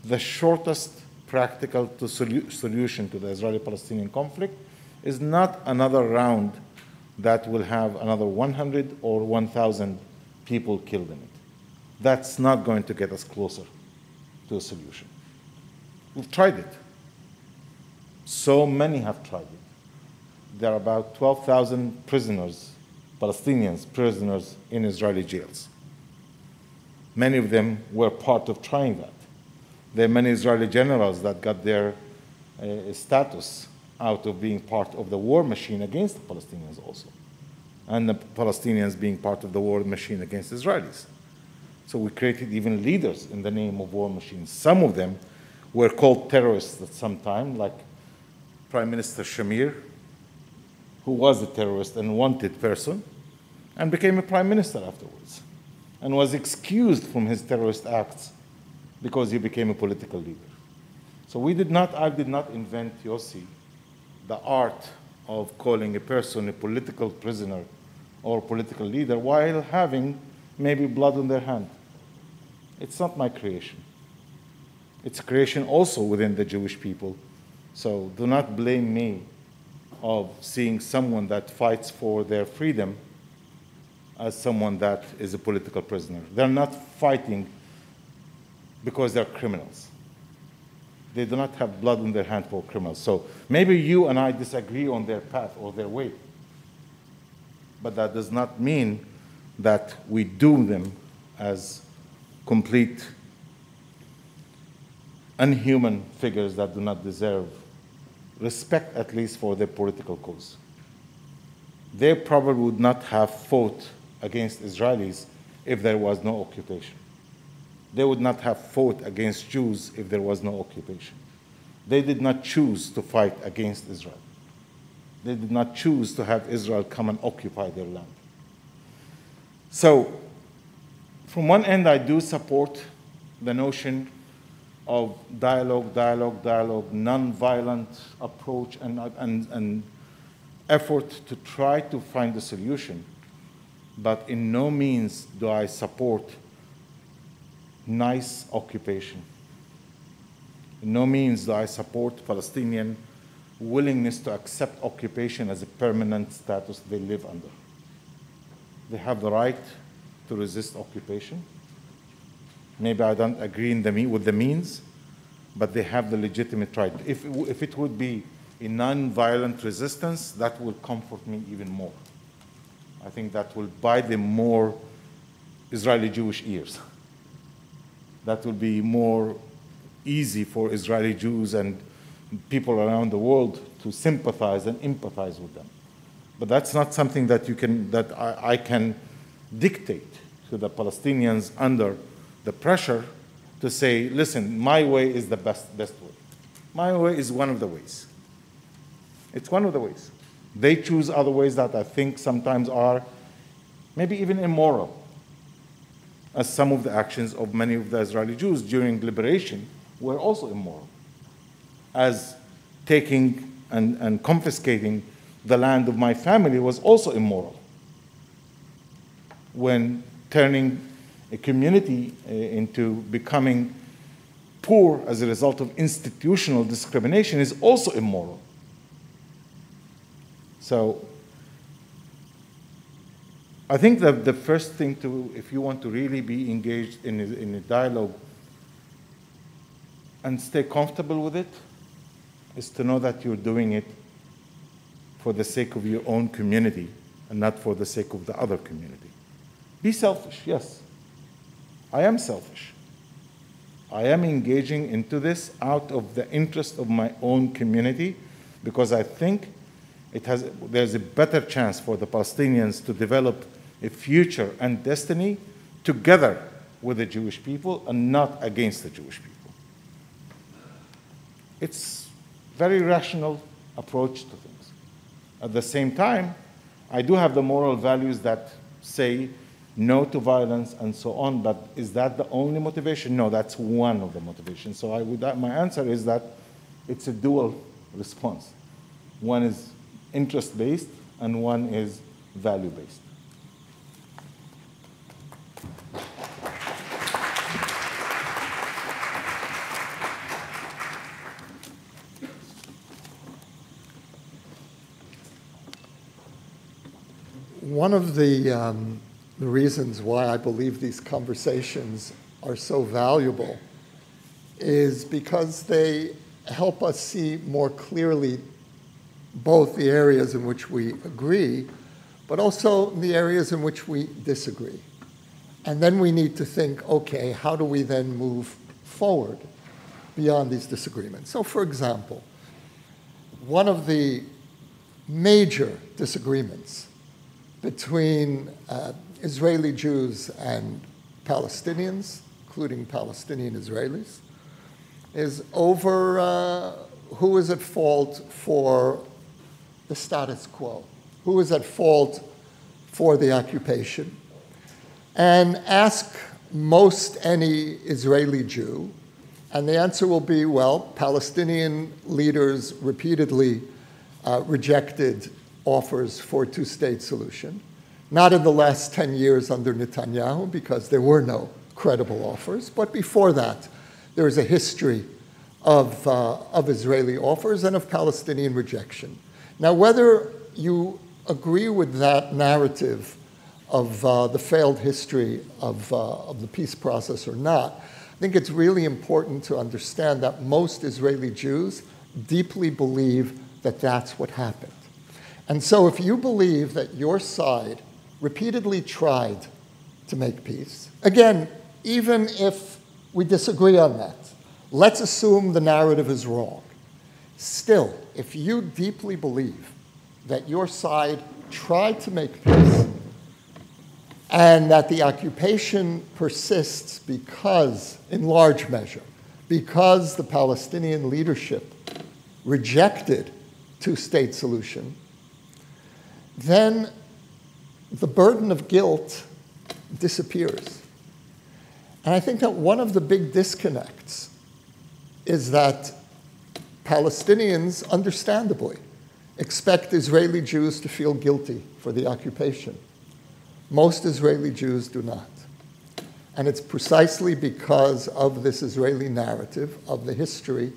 The shortest practical to solu- solution to the Israeli Palestinian conflict is not another round that will have another 100 or 1,000 people killed in it. That's not going to get us closer to a solution. We've tried it. So many have tried it. there are about 12,000 prisoners, Palestinians, prisoners in Israeli jails. Many of them were part of trying that. There are many Israeli generals that got their uh, status out of being part of the war machine against the Palestinians also, and the Palestinians being part of the war machine against Israelis. So we created even leaders in the name of war machines. Some of them were called terrorists at some time, like Prime Minister Shamir, who was a terrorist and wanted person, and became a prime minister afterwards, and was excused from his terrorist acts because he became a political leader. So we did not, I did not invent Yossi, the art of calling a person a political prisoner or political leader while having maybe blood on their hand. It's not my creation. It's creation also within the Jewish people. So do not blame me of seeing someone that fights for their freedom as someone that is a political prisoner. They're not fighting because they're criminals. They do not have blood on their hand for criminals. So maybe you and I disagree on their path or their way. But that does not mean that we doom them as complete unhuman figures that do not deserve respect, at least for their political cause. They probably would not have fought against Israelis if there was no occupation. They would not have fought against Jews if there was no occupation. They did not choose to fight against Israel. They did not choose to have Israel come and occupy their land. So, from one end, I do support the notion of dialogue, dialogue, dialogue, non-violent approach, and, and, and effort to try to find a solution. But in no means do I support nice occupation. In no means do I support Palestinian willingness to accept occupation as a permanent status they live under. They have the right to resist occupation. Maybe I don't agree the, with the means, but they have the legitimate right. If, if it would be a non-violent resistance, that will comfort me even more. I think that will buy them more Israeli Jewish ears [LAUGHS] that will be more easy for Israeli Jews and people around the world to sympathize and empathize with them. But that's not something that you can that I, I can dictate to the Palestinians under the pressure to say, listen, my way is the best best way. My way is one of the ways. It's one of the ways. They choose other ways that I think sometimes are maybe even immoral as some of the actions of many of the Israeli Jews during liberation were also immoral, as taking and, and confiscating the land of my family was also immoral. When turning a community uh, into becoming poor as a result of institutional discrimination is also immoral. So I think that the first thing to, if you want to really be engaged in a, in a dialogue and stay comfortable with it, is to know that you're doing it for the sake of your own community and not for the sake of the other community. Be selfish, yes. I am selfish. I am engaging into this out of the interest of my own community because I think it has, there's a better chance for the Palestinians to develop a future and destiny together with the Jewish people and not against the Jewish people. It's very rational approach to things. At the same time, I do have the moral values that say no to violence and so on, but is that the only motivation? No, that's one of the motivations. So I would, my answer is that it's a dual response. One is interest-based and one is value-based. One of the, um, the reasons why I believe these conversations are so valuable is because they help us see more clearly both the areas in which we agree, but also the areas in which we disagree. And then we need to think okay, how do we then move forward beyond these disagreements? So, for example, one of the major disagreements between uh, Israeli Jews and Palestinians, including Palestinian Israelis, is over uh, who is at fault for the status quo, who is at fault for the occupation, and ask most any Israeli Jew, and the answer will be well, Palestinian leaders repeatedly uh, rejected offers for a two state solution. Not in the last 10 years under Netanyahu, because there were no credible offers, but before that, there is a history of, uh, of Israeli offers and of Palestinian rejection. Now, whether you agree with that narrative of uh, the failed history of, uh, of the peace process or not, I think it's really important to understand that most Israeli Jews deeply believe that that's what happened. And so, if you believe that your side repeatedly tried to make peace, again, even if we disagree on that, let's assume the narrative is wrong. Still, if you deeply believe that your side tried to make peace and that the occupation persists because, in large measure, because the Palestinian leadership rejected two state solution, then the burden of guilt disappears. And I think that one of the big disconnects is that Palestinians, understandably, expect Israeli Jews to feel guilty for the occupation. Most Israeli Jews do not. And it's precisely because of this Israeli narrative, of the history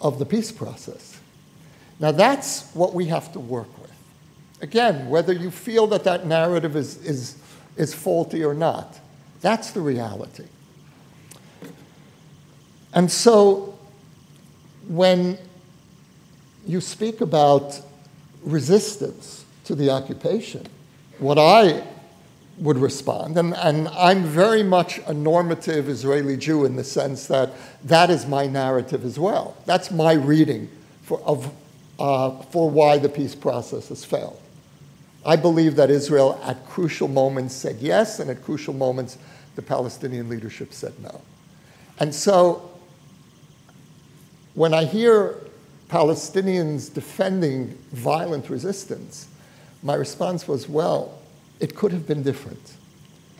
of the peace process. Now, that's what we have to work. Again, whether you feel that that narrative is, is, is faulty or not, that's the reality. And so, when you speak about resistance to the occupation, what I would respond, and, and I'm very much a normative Israeli Jew in the sense that that is my narrative as well. That's my reading for, of, uh, for why the peace process has failed. I believe that Israel at crucial moments said yes, and at crucial moments the Palestinian leadership said no. And so when I hear Palestinians defending violent resistance, my response was, well, it could have been different.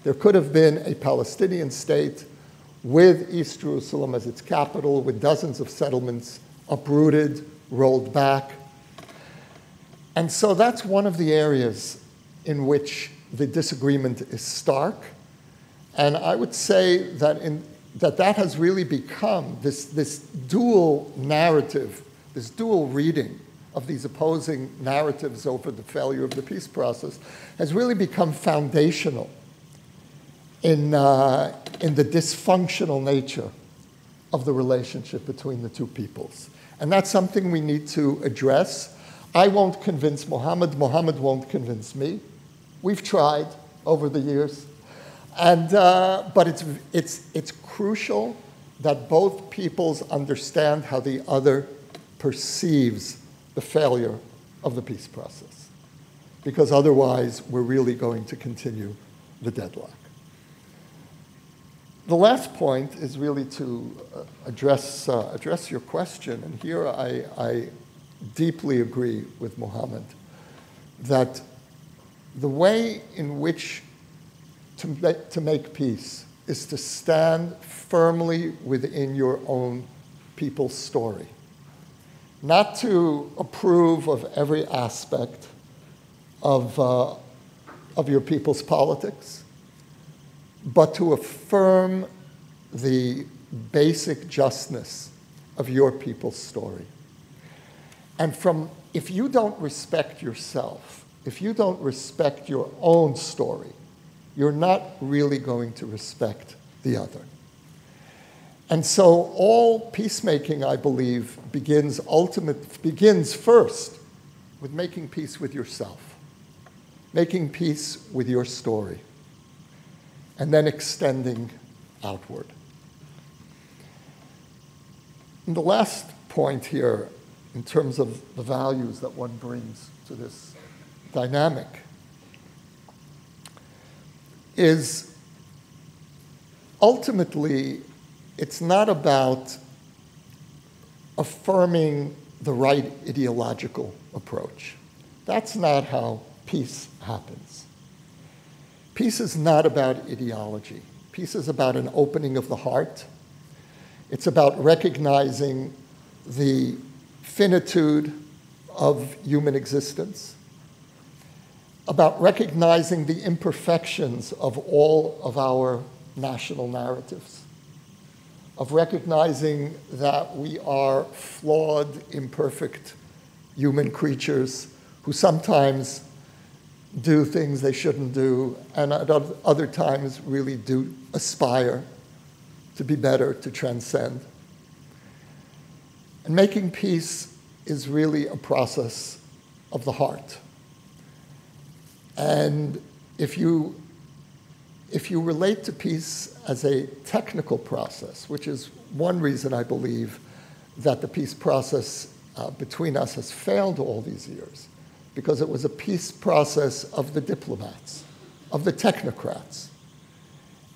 There could have been a Palestinian state with East Jerusalem as its capital, with dozens of settlements uprooted, rolled back, and so that's one of the areas in which the disagreement is stark. And I would say that in, that, that has really become this, this dual narrative, this dual reading of these opposing narratives over the failure of the peace process has really become foundational in, uh, in the dysfunctional nature of the relationship between the two peoples. And that's something we need to address I won't convince Mohammad, Mohammad won't convince me. We've tried over the years. And, uh, but it's, it's, it's crucial that both peoples understand how the other perceives the failure of the peace process. Because otherwise, we're really going to continue the deadlock. The last point is really to uh, address, uh, address your question. And here I, I deeply agree with Mohammad that the way in which to, make, to make peace is to stand firmly within your own people's story. Not to approve of every aspect of, uh, of your people's politics, but to affirm the basic justness of your people's story. And from, if you don't respect yourself, if you don't respect your own story, you're not really going to respect the other. And so all peacemaking, I believe, begins ultimate begins first with making peace with yourself, making peace with your story, and then extending outward. And the last point here, in terms of the values that one brings to this dynamic, is ultimately it's not about affirming the right ideological approach. That's not how peace happens. Peace is not about ideology. Peace is about an opening of the heart. It's about recognizing the finitude of human existence, about recognizing the imperfections of all of our national narratives, of recognizing that we are flawed, imperfect human creatures who sometimes do things they shouldn't do, and at other times really do aspire to be better, to transcend. And making peace is really a process of the heart. And if you, if you relate to peace as a technical process, which is one reason I believe that the peace process uh, between us has failed all these years, because it was a peace process of the diplomats, of the technocrats,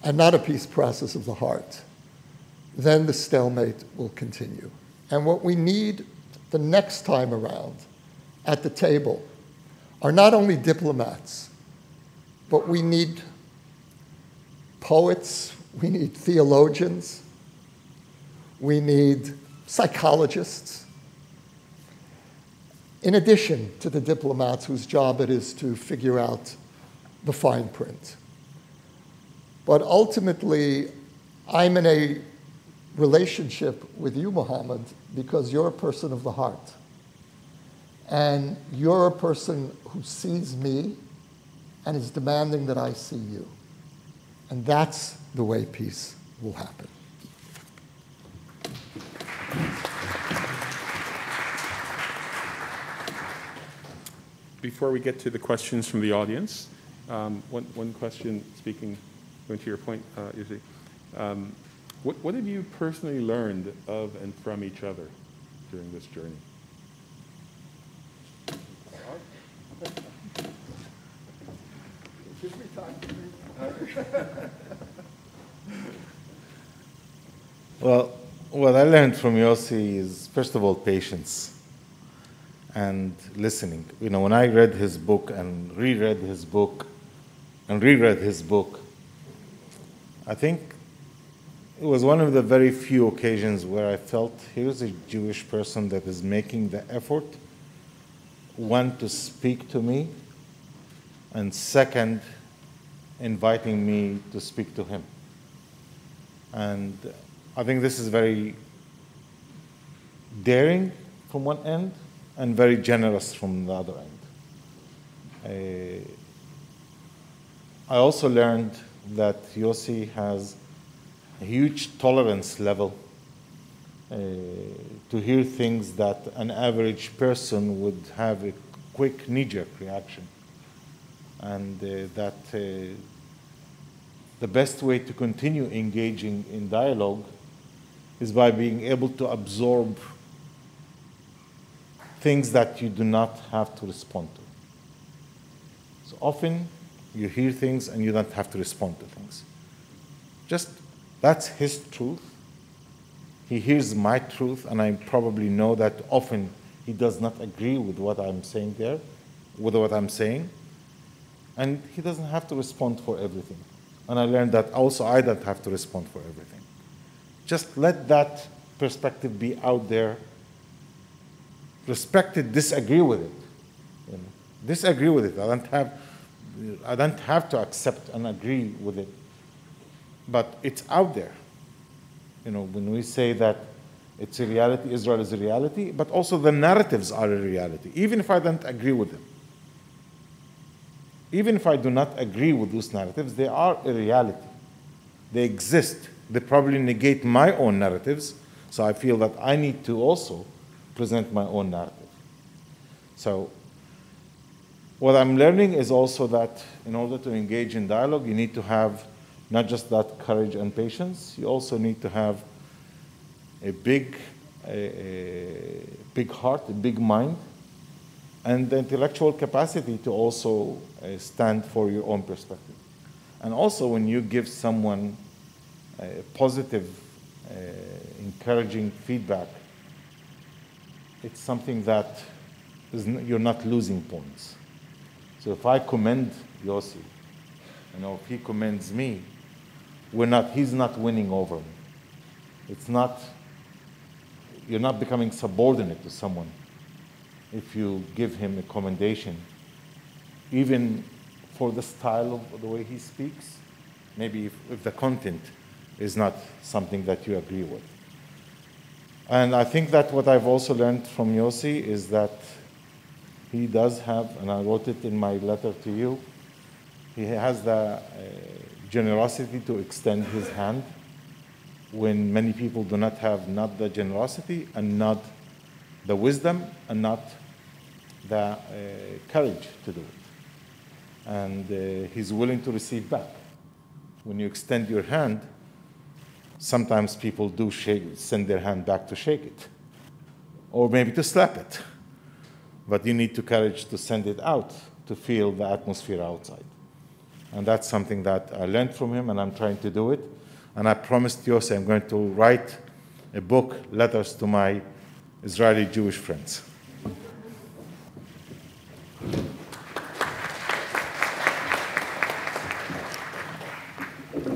and not a peace process of the heart, then the stalemate will continue. And what we need the next time around at the table are not only diplomats, but we need poets, we need theologians, we need psychologists, in addition to the diplomats whose job it is to figure out the fine print. But ultimately, I'm in a relationship with you, Mohammad, because you're a person of the heart. And you're a person who sees me and is demanding that I see you. And that's the way peace will happen. Before we get to the questions from the audience, um, one, one question speaking, going to your point, uh, Yossi, um, what, what have you personally learned of and from each other during this journey? [LAUGHS] well, what I learned from Yossi is, first of all, patience and listening. You know, when I read his book and reread his book and reread his book, I think it was one of the very few occasions where I felt here's a Jewish person that is making the effort, one, to speak to me, and second, inviting me to speak to him. And I think this is very daring from one end, and very generous from the other end. Uh, I also learned that Yossi has a huge tolerance level uh, to hear things that an average person would have a quick knee-jerk reaction. And uh, that uh, the best way to continue engaging in dialogue is by being able to absorb things that you do not have to respond to. So often you hear things and you don't have to respond to things. Just that's his truth. He hears my truth, and I probably know that often he does not agree with what I'm saying there, with what I'm saying. And he doesn't have to respond for everything. And I learned that also I don't have to respond for everything. Just let that perspective be out there respect it, disagree with it. You know, disagree with it. I don't have, I don't have to accept and agree with it, but it's out there. You know, when we say that it's a reality, Israel is a reality, but also the narratives are a reality, even if I don't agree with them. Even if I do not agree with those narratives, they are a reality. They exist. They probably negate my own narratives, so I feel that I need to also present my own narrative. So what I'm learning is also that in order to engage in dialogue, you need to have not just that courage and patience, you also need to have a big, a, a big heart, a big mind, and the intellectual capacity to also uh, stand for your own perspective. And also, when you give someone positive, uh, encouraging feedback, it's something that you're not losing points. So if I commend Yossi, you know, if he commends me, we're not, he's not winning over me. It's not, you're not becoming subordinate to someone if you give him a commendation, even for the style of the way he speaks, maybe if, if the content is not something that you agree with. And I think that what I've also learned from Yossi is that he does have, and I wrote it in my letter to you, he has the uh, generosity to extend his hand when many people do not have not the generosity and not the wisdom and not the uh, courage to do it. And uh, he's willing to receive back. When you extend your hand, sometimes people do shake, send their hand back to shake it, or maybe to slap it but you need the courage to send it out to feel the atmosphere outside. And that's something that I learned from him, and I'm trying to do it. And I promised Yossi I'm going to write a book, Letters to My Israeli Jewish Friends.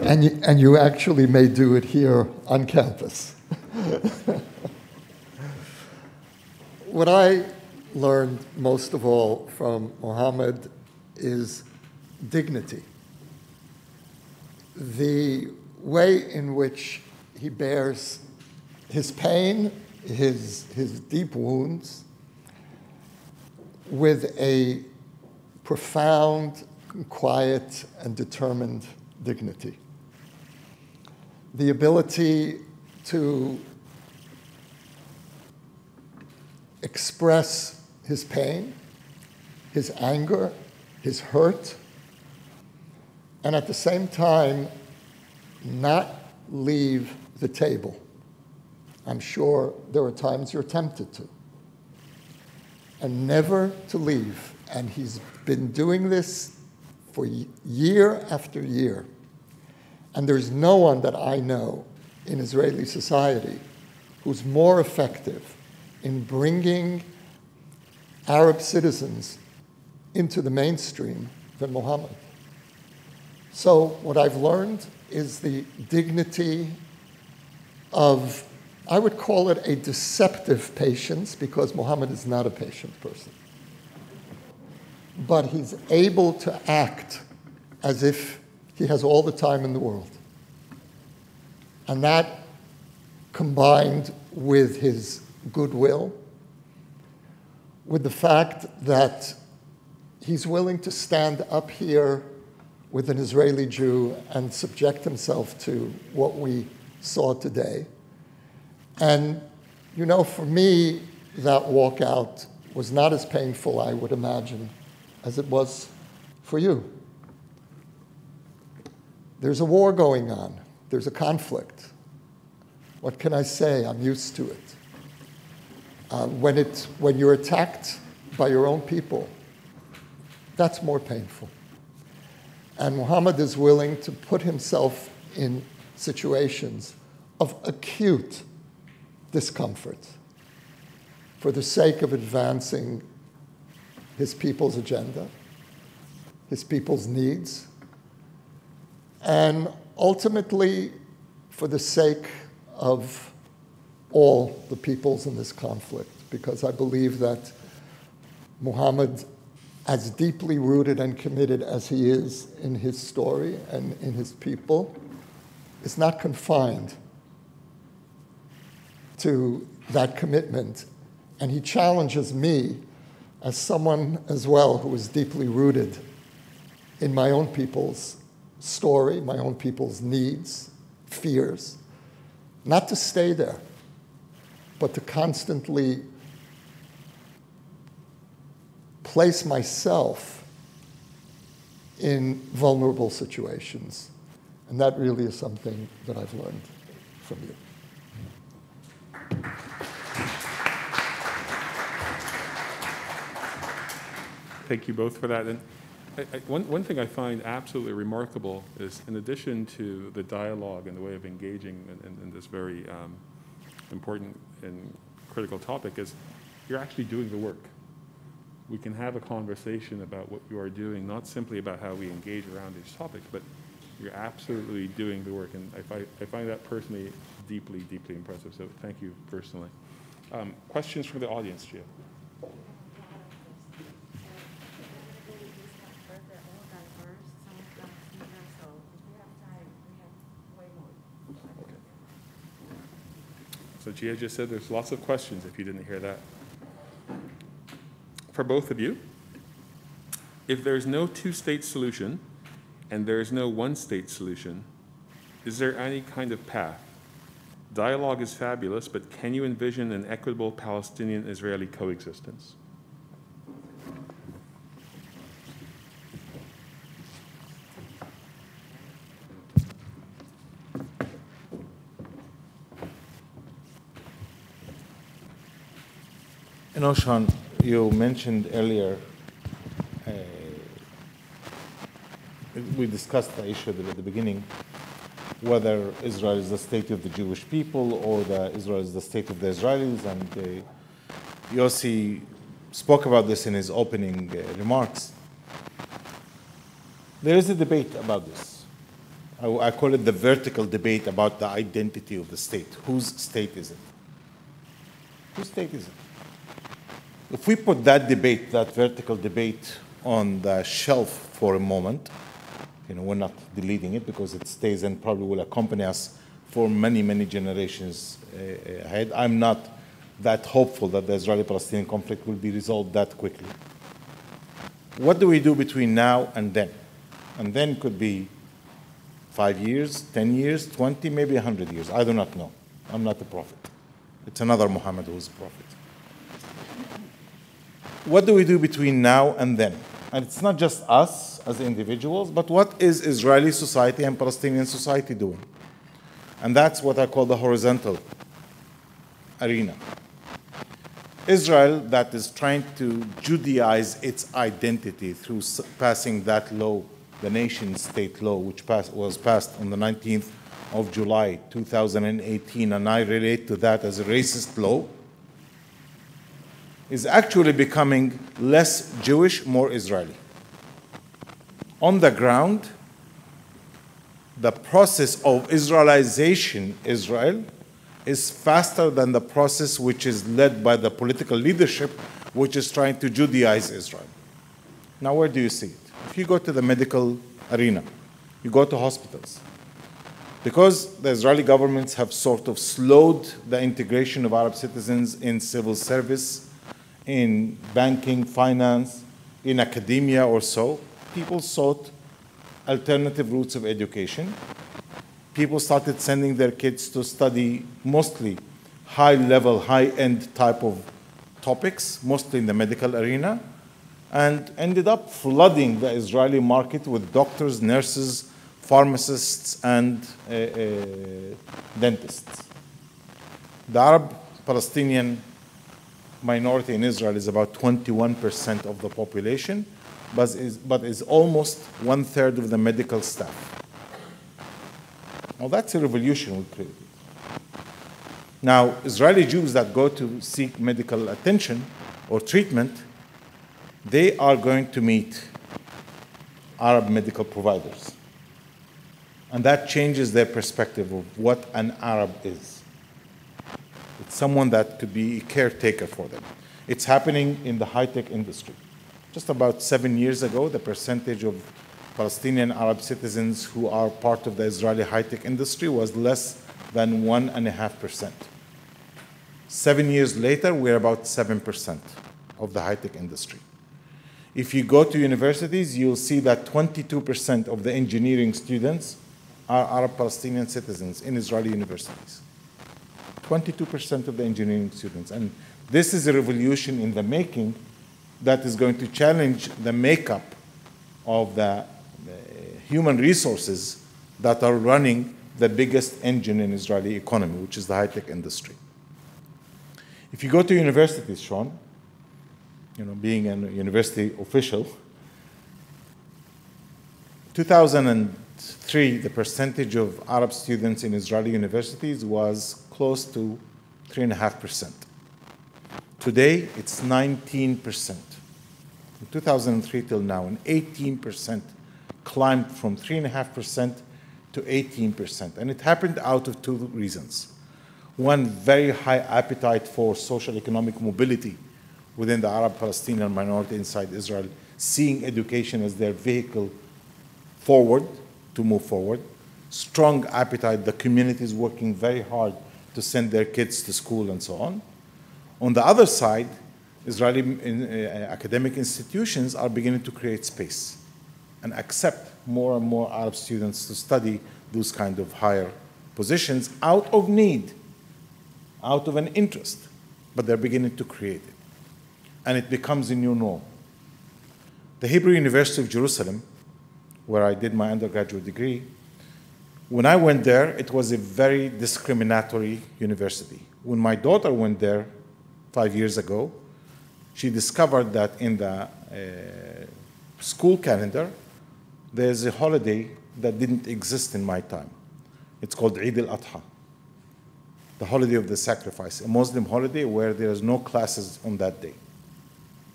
And you, and you actually may do it here on campus. [LAUGHS] what I learned most of all from Mohammad is dignity. The way in which he bears his pain, his, his deep wounds, with a profound, quiet, and determined dignity. The ability to express his pain, his anger, his hurt, and at the same time, not leave the table. I'm sure there are times you're tempted to. And never to leave. And he's been doing this for year after year. And there's no one that I know in Israeli society who's more effective in bringing Arab citizens into the mainstream than Mohammad. So, what I've learned is the dignity of, I would call it a deceptive patience because Mohammad is not a patient person. But he's able to act as if he has all the time in the world. And that combined with his goodwill with the fact that he's willing to stand up here with an Israeli Jew and subject himself to what we saw today. And, you know, for me, that walkout was not as painful, I would imagine, as it was for you. There's a war going on, there's a conflict. What can I say? I'm used to it. Uh, when, it's, when you're attacked by your own people, that's more painful. And Mohammad is willing to put himself in situations of acute discomfort for the sake of advancing his people's agenda, his people's needs, and ultimately for the sake of all the peoples in this conflict. Because I believe that Mohammad, as deeply rooted and committed as he is in his story and in his people, is not confined to that commitment. And he challenges me as someone as well who is deeply rooted in my own people's story, my own people's needs, fears, not to stay there but to constantly place myself in vulnerable situations. And that really is something that I've learned from you. Thank you both for that. And I, I, one, one thing I find absolutely remarkable is, in addition to the dialogue and the way of engaging in, in, in this very um, important and critical topic, is you're actually doing the work. We can have a conversation about what you are doing, not simply about how we engage around these topics, but you're absolutely doing the work. And I find, I find that personally deeply, deeply impressive. So thank you personally. Um, questions from the audience, Gia? So Gia just said there's lots of questions if you didn't hear that. For both of you, if there's no two-state solution and there's no one-state solution, is there any kind of path? Dialogue is fabulous, but can you envision an equitable Palestinian-Israeli coexistence? You know, you mentioned earlier, uh, we discussed the issue at the beginning, whether Israel is the state of the Jewish people or the Israel is the state of the Israelis. And uh, Yossi spoke about this in his opening uh, remarks. There is a debate about this. I, I call it the vertical debate about the identity of the state. Whose state is it? Whose state is it? If we put that debate, that vertical debate, on the shelf for a moment, you know, we're not deleting it because it stays and probably will accompany us for many, many generations uh, ahead. I'm not that hopeful that the Israeli-Palestinian conflict will be resolved that quickly. What do we do between now and then? And then could be five years, 10 years, 20, maybe 100 years. I do not know. I'm not a prophet. It's another Muhammad who is a prophet what do we do between now and then? And it's not just us as individuals, but what is Israeli society and Palestinian society doing? And that's what I call the horizontal arena. Israel, that is trying to Judaize its identity through passing that law, the nation state law, which was passed on the 19th of July 2018, and I relate to that as a racist law is actually becoming less Jewish, more Israeli. On the ground, the process of Israelization Israel is faster than the process which is led by the political leadership which is trying to Judaize Israel. Now, where do you see it? If you go to the medical arena, you go to hospitals, because the Israeli governments have sort of slowed the integration of Arab citizens in civil service in banking, finance, in academia or so, people sought alternative routes of education. People started sending their kids to study mostly high level, high end type of topics, mostly in the medical arena, and ended up flooding the Israeli market with doctors, nurses, pharmacists, and uh, uh, dentists. The Arab Palestinian minority in Israel is about 21% of the population, but is, but is almost one third of the medical staff. Now that's a revolution we created. Now, Israeli Jews that go to seek medical attention or treatment, they are going to meet Arab medical providers. And that changes their perspective of what an Arab is someone that could be a caretaker for them. It's happening in the high-tech industry. Just about seven years ago, the percentage of Palestinian Arab citizens who are part of the Israeli high-tech industry was less than 1.5%. Seven years later, we're about 7% of the high-tech industry. If you go to universities, you'll see that 22% of the engineering students are Arab Palestinian citizens in Israeli universities. 22% of the engineering students. And this is a revolution in the making that is going to challenge the makeup of the human resources that are running the biggest engine in Israeli economy, which is the high-tech industry. If you go to universities, Sean, you know, being a university official, 2003, the percentage of Arab students in Israeli universities was close to 3.5%. Today, it's 19%. From 2003 till now, an 18% climbed from 3.5% to 18%. And it happened out of two reasons. One, very high appetite for social economic mobility within the Arab Palestinian minority inside Israel, seeing education as their vehicle forward to move forward. Strong appetite, the community is working very hard to send their kids to school and so on. On the other side, Israeli uh, academic institutions are beginning to create space and accept more and more Arab students to study those kind of higher positions out of need, out of an interest, but they're beginning to create it. And it becomes a new norm. The Hebrew University of Jerusalem, where I did my undergraduate degree, when I went there, it was a very discriminatory university. When my daughter went there five years ago, she discovered that in the uh, school calendar, there's a holiday that didn't exist in my time. It's called Eid al-Adha, the holiday of the sacrifice, a Muslim holiday where there's no classes on that day,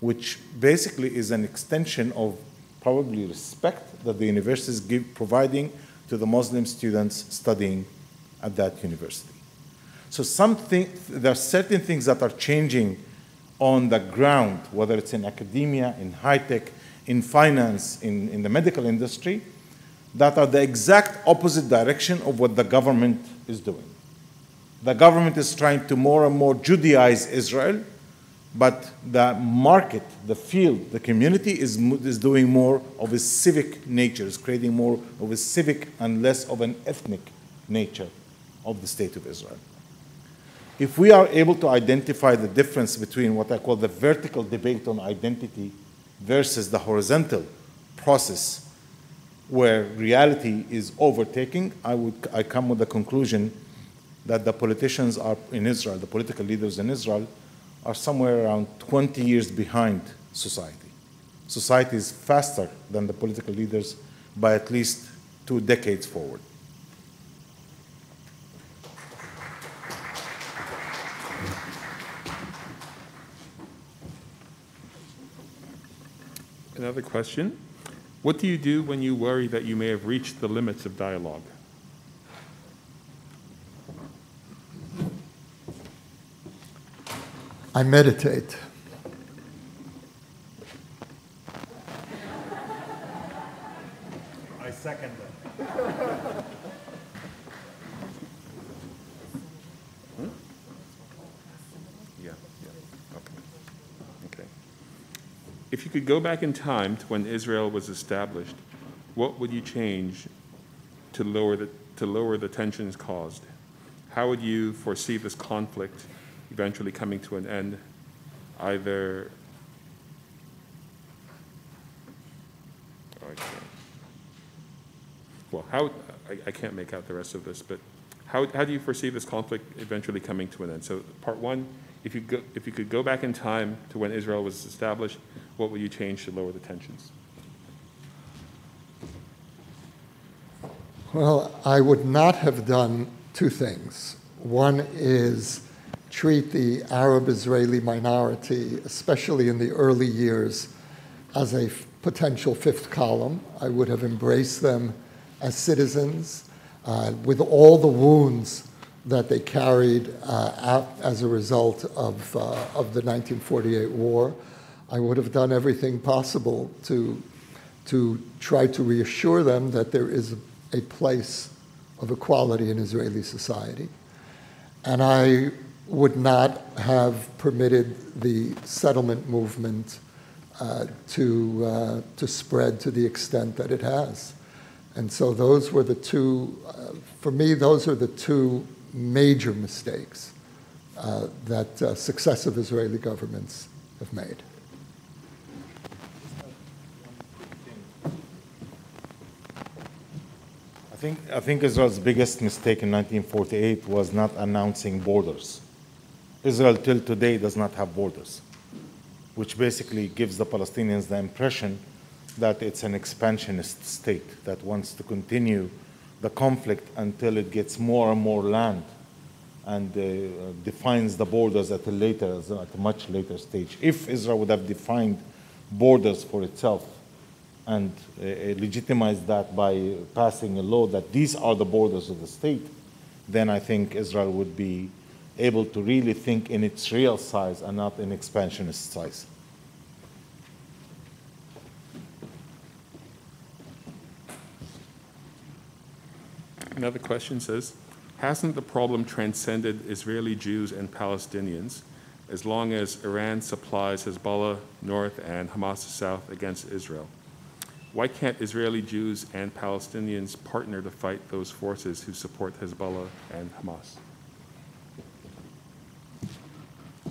which basically is an extension of probably respect that the universities give, providing to the Muslim students studying at that university. So something, there are certain things that are changing on the ground, whether it's in academia, in high tech, in finance, in, in the medical industry, that are the exact opposite direction of what the government is doing. The government is trying to more and more Judaize Israel, but the market, the field, the community is, is doing more of a civic nature, is creating more of a civic and less of an ethnic nature of the state of Israel. If we are able to identify the difference between what I call the vertical debate on identity versus the horizontal process where reality is overtaking, I, would, I come with the conclusion that the politicians are in Israel, the political leaders in Israel, are somewhere around 20 years behind society. Society is faster than the political leaders by at least two decades forward. Another question. What do you do when you worry that you may have reached the limits of dialogue? I meditate. I second that. Hmm? If you could go back in time to when Israel was established, what would you change to lower the, to lower the tensions caused? How would you foresee this conflict eventually coming to an end, either oh, well, how, I, I, can't make out the rest of this, but how, how do you foresee this conflict eventually coming to an end? So part one, if you, go, if you could go back in time to when Israel was established, what would you change to lower the tensions? Well, I would not have done two things. One is treat the Arab Israeli minority, especially in the early years, as a potential fifth column. I would have embraced them as citizens uh, with all the wounds that they carried uh, as a result of, uh, of the 1948 war. I would have done everything possible to, to try to reassure them that there is a place of equality in Israeli society. And I would not have permitted the settlement movement uh, to, uh, to spread to the extent that it has. And so those were the two, uh, for me, those are the two major mistakes uh, that uh, successive Israeli governments have made. I think, I think Israel's biggest mistake in 1948 was not announcing borders. Israel till today does not have borders, which basically gives the Palestinians the impression that it's an expansionist state that wants to continue the conflict until it gets more and more land and uh, defines the borders at a later, at a much later stage. If Israel would have defined borders for itself and uh, legitimized that by passing a law that these are the borders of the state, then I think Israel would be able to really think in its real size and not in expansionist size. Another question says, hasn't the problem transcended Israeli Jews and Palestinians as long as Iran supplies Hezbollah north and Hamas south against Israel? Why can't Israeli Jews and Palestinians partner to fight those forces who support Hezbollah and Hamas?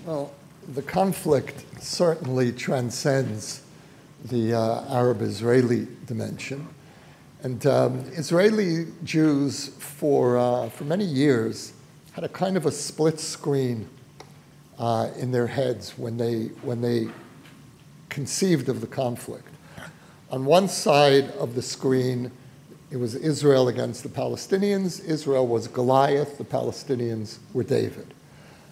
Well, the conflict certainly transcends the uh, Arab Israeli dimension. And um, Israeli Jews, for, uh, for many years, had a kind of a split screen uh, in their heads when they, when they conceived of the conflict. On one side of the screen, it was Israel against the Palestinians. Israel was Goliath, the Palestinians were David.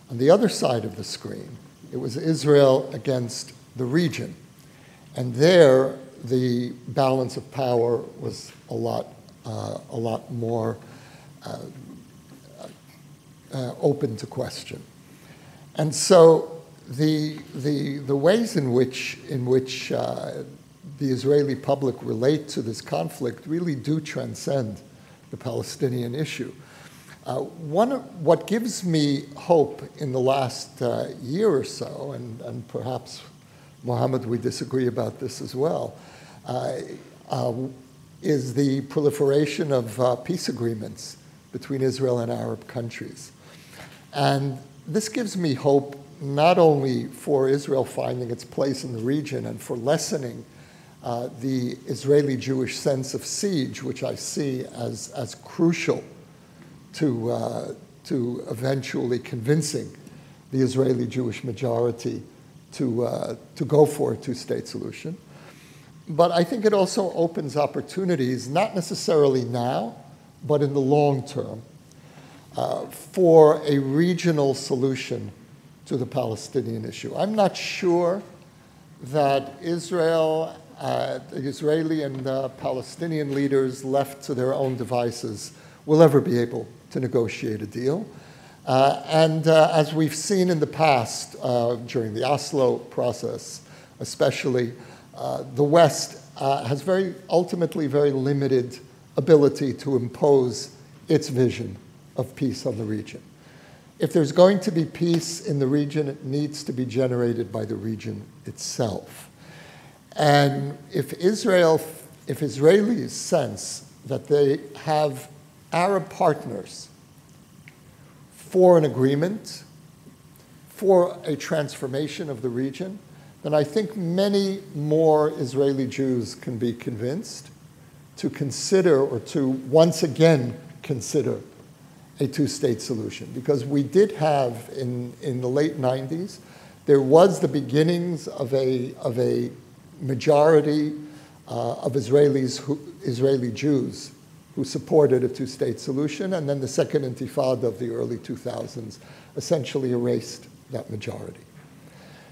On the other side of the screen, it was Israel against the region. And there, the balance of power was a lot, uh, a lot more uh, uh, open to question. And so the, the, the ways in which, in which uh, the Israeli public relate to this conflict really do transcend the Palestinian issue. Uh, one, what gives me hope in the last uh, year or so, and, and perhaps Mohammad, we disagree about this as well, uh, uh, is the proliferation of uh, peace agreements between Israel and Arab countries. And this gives me hope not only for Israel finding its place in the region and for lessening uh, the Israeli Jewish sense of siege, which I see as, as crucial to, uh, to eventually convincing the Israeli Jewish majority to, uh, to go for a two state solution. But I think it also opens opportunities, not necessarily now, but in the long term, uh, for a regional solution to the Palestinian issue. I'm not sure that Israel, uh, the Israeli and uh, Palestinian leaders left to their own devices will ever be able to negotiate a deal. Uh, and uh, as we've seen in the past uh, during the Oslo process, especially, uh, the West uh, has very ultimately very limited ability to impose its vision of peace on the region. If there's going to be peace in the region, it needs to be generated by the region itself. And if Israel, if Israelis sense that they have Arab partners for an agreement, for a transformation of the region, then I think many more Israeli Jews can be convinced to consider or to once again consider a two state solution. Because we did have in, in the late 90s, there was the beginnings of a, of a majority uh, of Israelis who, Israeli Jews who supported a two state solution, and then the second intifada of the early 2000s essentially erased that majority.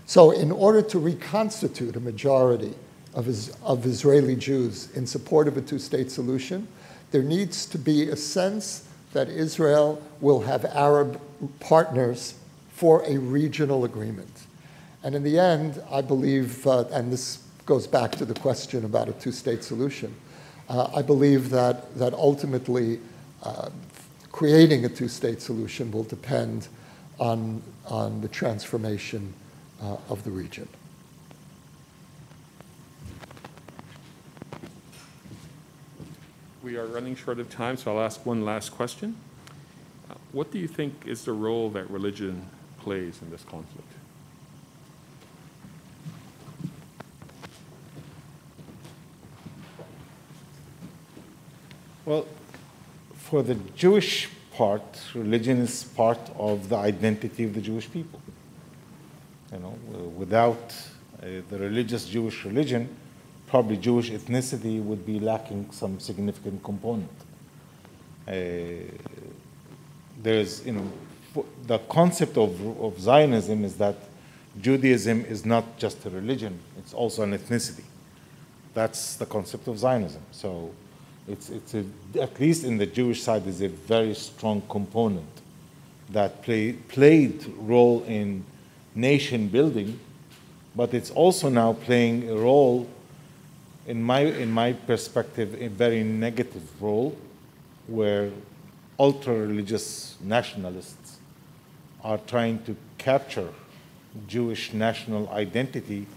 So, in order to reconstitute a majority of, his, of Israeli Jews in support of a two state solution, there needs to be a sense that Israel will have Arab partners for a regional agreement. And in the end, I believe, uh, and this goes back to the question about a two state solution, uh, I believe that, that ultimately uh, creating a two state solution will depend on, on the transformation uh, of the region. We are running short of time, so I'll ask one last question. Uh, what do you think is the role that religion plays in this conflict? Well, for the Jewish part, religion is part of the identity of the Jewish people. You know, without uh, the religious Jewish religion, probably Jewish ethnicity would be lacking some significant component. Uh, there's, you know, the concept of, of Zionism is that Judaism is not just a religion, it's also an ethnicity. That's the concept of Zionism. So it's, it's a, at least in the Jewish side, is a very strong component that play, played role in nation building, but it's also now playing a role, in my, in my perspective, a very negative role, where ultra-religious nationalists are trying to capture Jewish national identity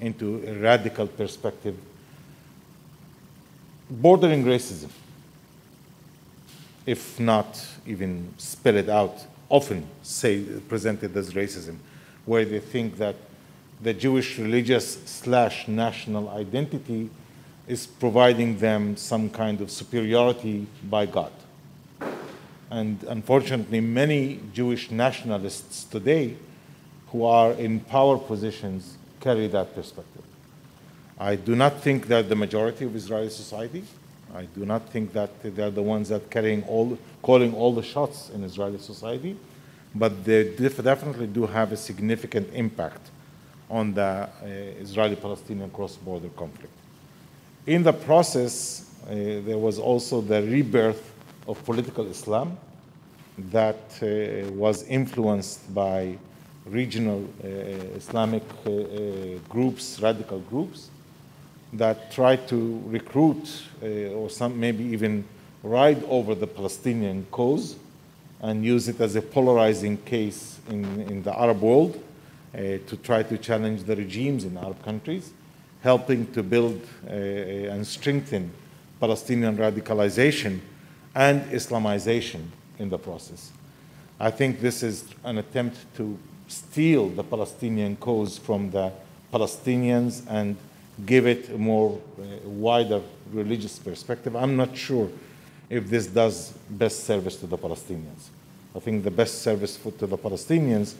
into a radical perspective bordering racism, if not even spell it out, often say presented as racism, where they think that the Jewish religious slash national identity is providing them some kind of superiority by God. And unfortunately, many Jewish nationalists today who are in power positions carry that perspective. I do not think that the majority of Israeli society. I do not think that they're the ones that carrying all, calling all the shots in Israeli society, but they definitely do have a significant impact on the uh, Israeli-Palestinian cross-border conflict. In the process, uh, there was also the rebirth of political Islam that uh, was influenced by regional uh, Islamic uh, uh, groups, radical groups, that try to recruit uh, or some maybe even ride over the Palestinian cause and use it as a polarizing case in, in the Arab world uh, to try to challenge the regimes in Arab countries, helping to build uh, and strengthen Palestinian radicalization and Islamization in the process. I think this is an attempt to steal the Palestinian cause from the Palestinians and give it a more uh, wider religious perspective. I'm not sure if this does best service to the Palestinians. I think the best service for, to the Palestinians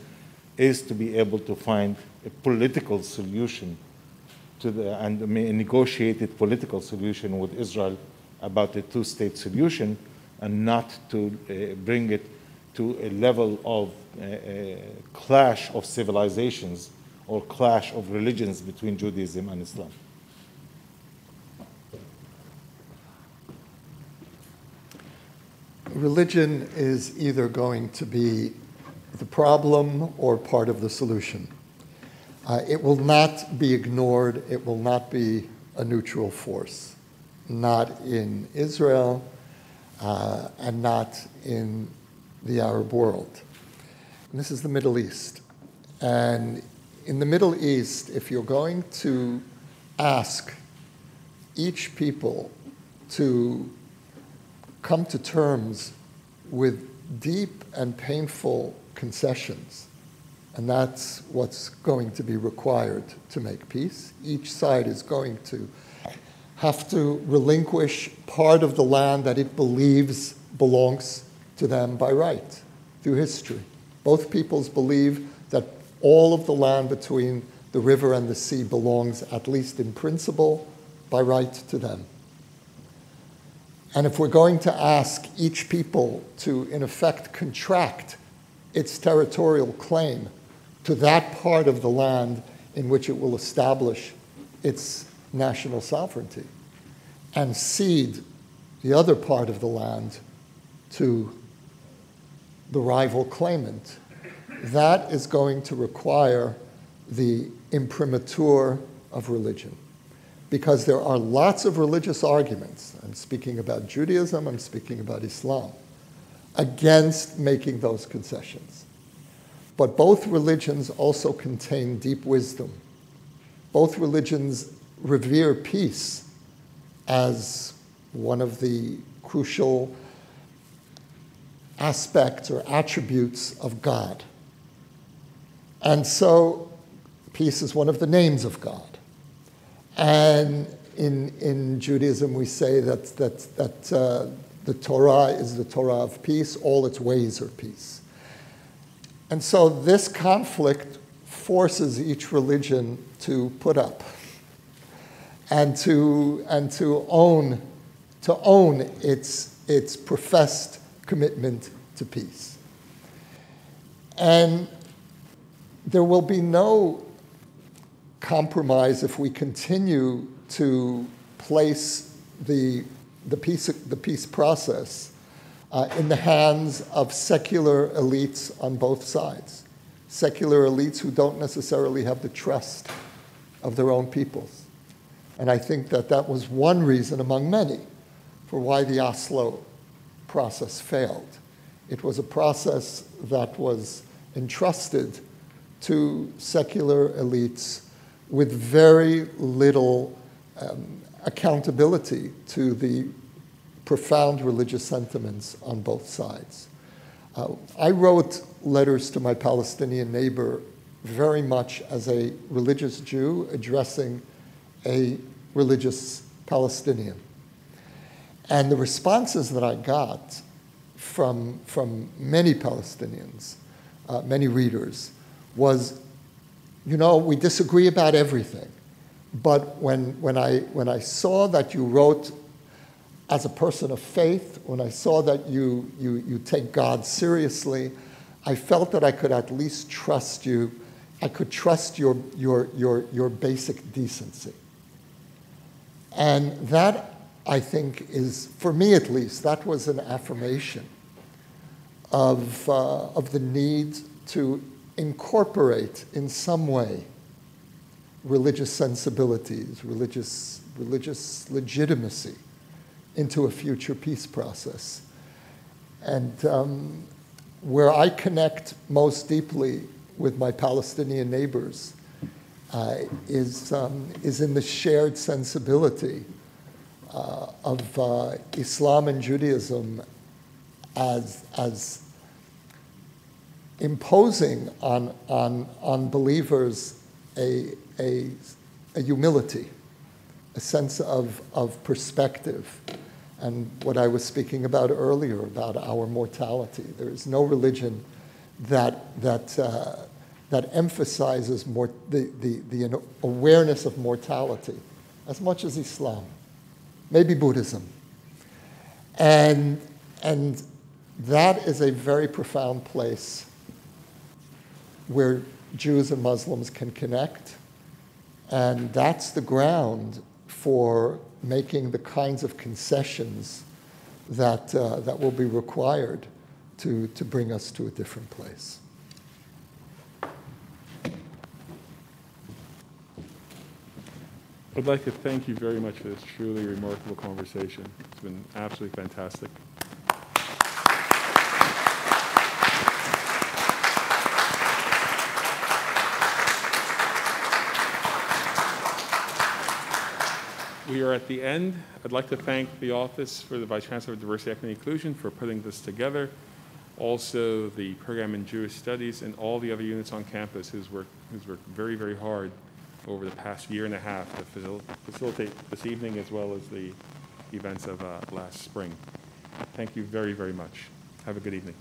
is to be able to find a political solution to the, and a negotiated political solution with Israel about a two-state solution and not to uh, bring it to a level of uh, clash of civilizations or clash of religions between Judaism and Islam. Religion is either going to be the problem or part of the solution. Uh, it will not be ignored, it will not be a neutral force, not in Israel uh, and not in the Arab world. And this is the Middle East. And in the Middle East, if you're going to ask each people to come to terms with deep and painful concessions, and that's what's going to be required to make peace. Each side is going to have to relinquish part of the land that it believes belongs to them by right through history. Both peoples believe all of the land between the river and the sea belongs, at least in principle, by right to them. And if we're going to ask each people to, in effect, contract its territorial claim to that part of the land in which it will establish its national sovereignty and cede the other part of the land to the rival claimant, that is going to require the imprimatur of religion. Because there are lots of religious arguments, I'm speaking about Judaism, I'm speaking about Islam, against making those concessions. But both religions also contain deep wisdom. Both religions revere peace as one of the crucial aspects or attributes of God. And so, peace is one of the names of God. And in, in Judaism, we say that, that, that uh, The Torah is the Torah of peace, all its ways are peace. And so this conflict forces each religion to put up and to, and to own, to own its, its professed commitment to peace. And there will be no compromise if we continue to place the, the, peace, the peace process uh, in the hands of secular elites on both sides. Secular elites who don't necessarily have the trust of their own peoples. And I think that that was one reason among many for why the Oslo process failed. It was a process that was entrusted to secular elites with very little um, accountability to the profound religious sentiments on both sides. Uh, I wrote letters to my Palestinian neighbor very much as a religious Jew addressing a religious Palestinian. And the responses that I got from, from many Palestinians, uh, many readers, was, you know, we disagree about everything. But when, when, I, when I saw that you wrote as a person of faith, when I saw that you, you, you take God seriously, I felt that I could at least trust you. I could trust your, your, your, your basic decency. And that, I think, is, for me at least, that was an affirmation of, uh, of the need to incorporate in some way religious sensibilities, religious, religious legitimacy into a future peace process. And um, where I connect most deeply with my Palestinian neighbors uh, is, um, is in the shared sensibility uh, of uh, Islam and Judaism as, as imposing on, on, on believers a, a, a humility, a sense of, of perspective, and what I was speaking about earlier about our mortality. There is no religion that, that, uh, that emphasizes more, the, the, the awareness of mortality as much as Islam, maybe Buddhism. And, and that is a very profound place where Jews and Muslims can connect. And that's the ground for making the kinds of concessions that, uh, that will be required to, to bring us to a different place. I'd like to thank you very much for this truly remarkable conversation. It's been absolutely fantastic. We are at the end. I'd like to thank the Office for the Vice Chancellor of Diversity, Equity, and Inclusion for putting this together. Also, the program in Jewish Studies and all the other units on campus who's worked, who's worked very, very hard over the past year and a half to facil facilitate this evening as well as the events of uh, last spring. Thank you very, very much. Have a good evening.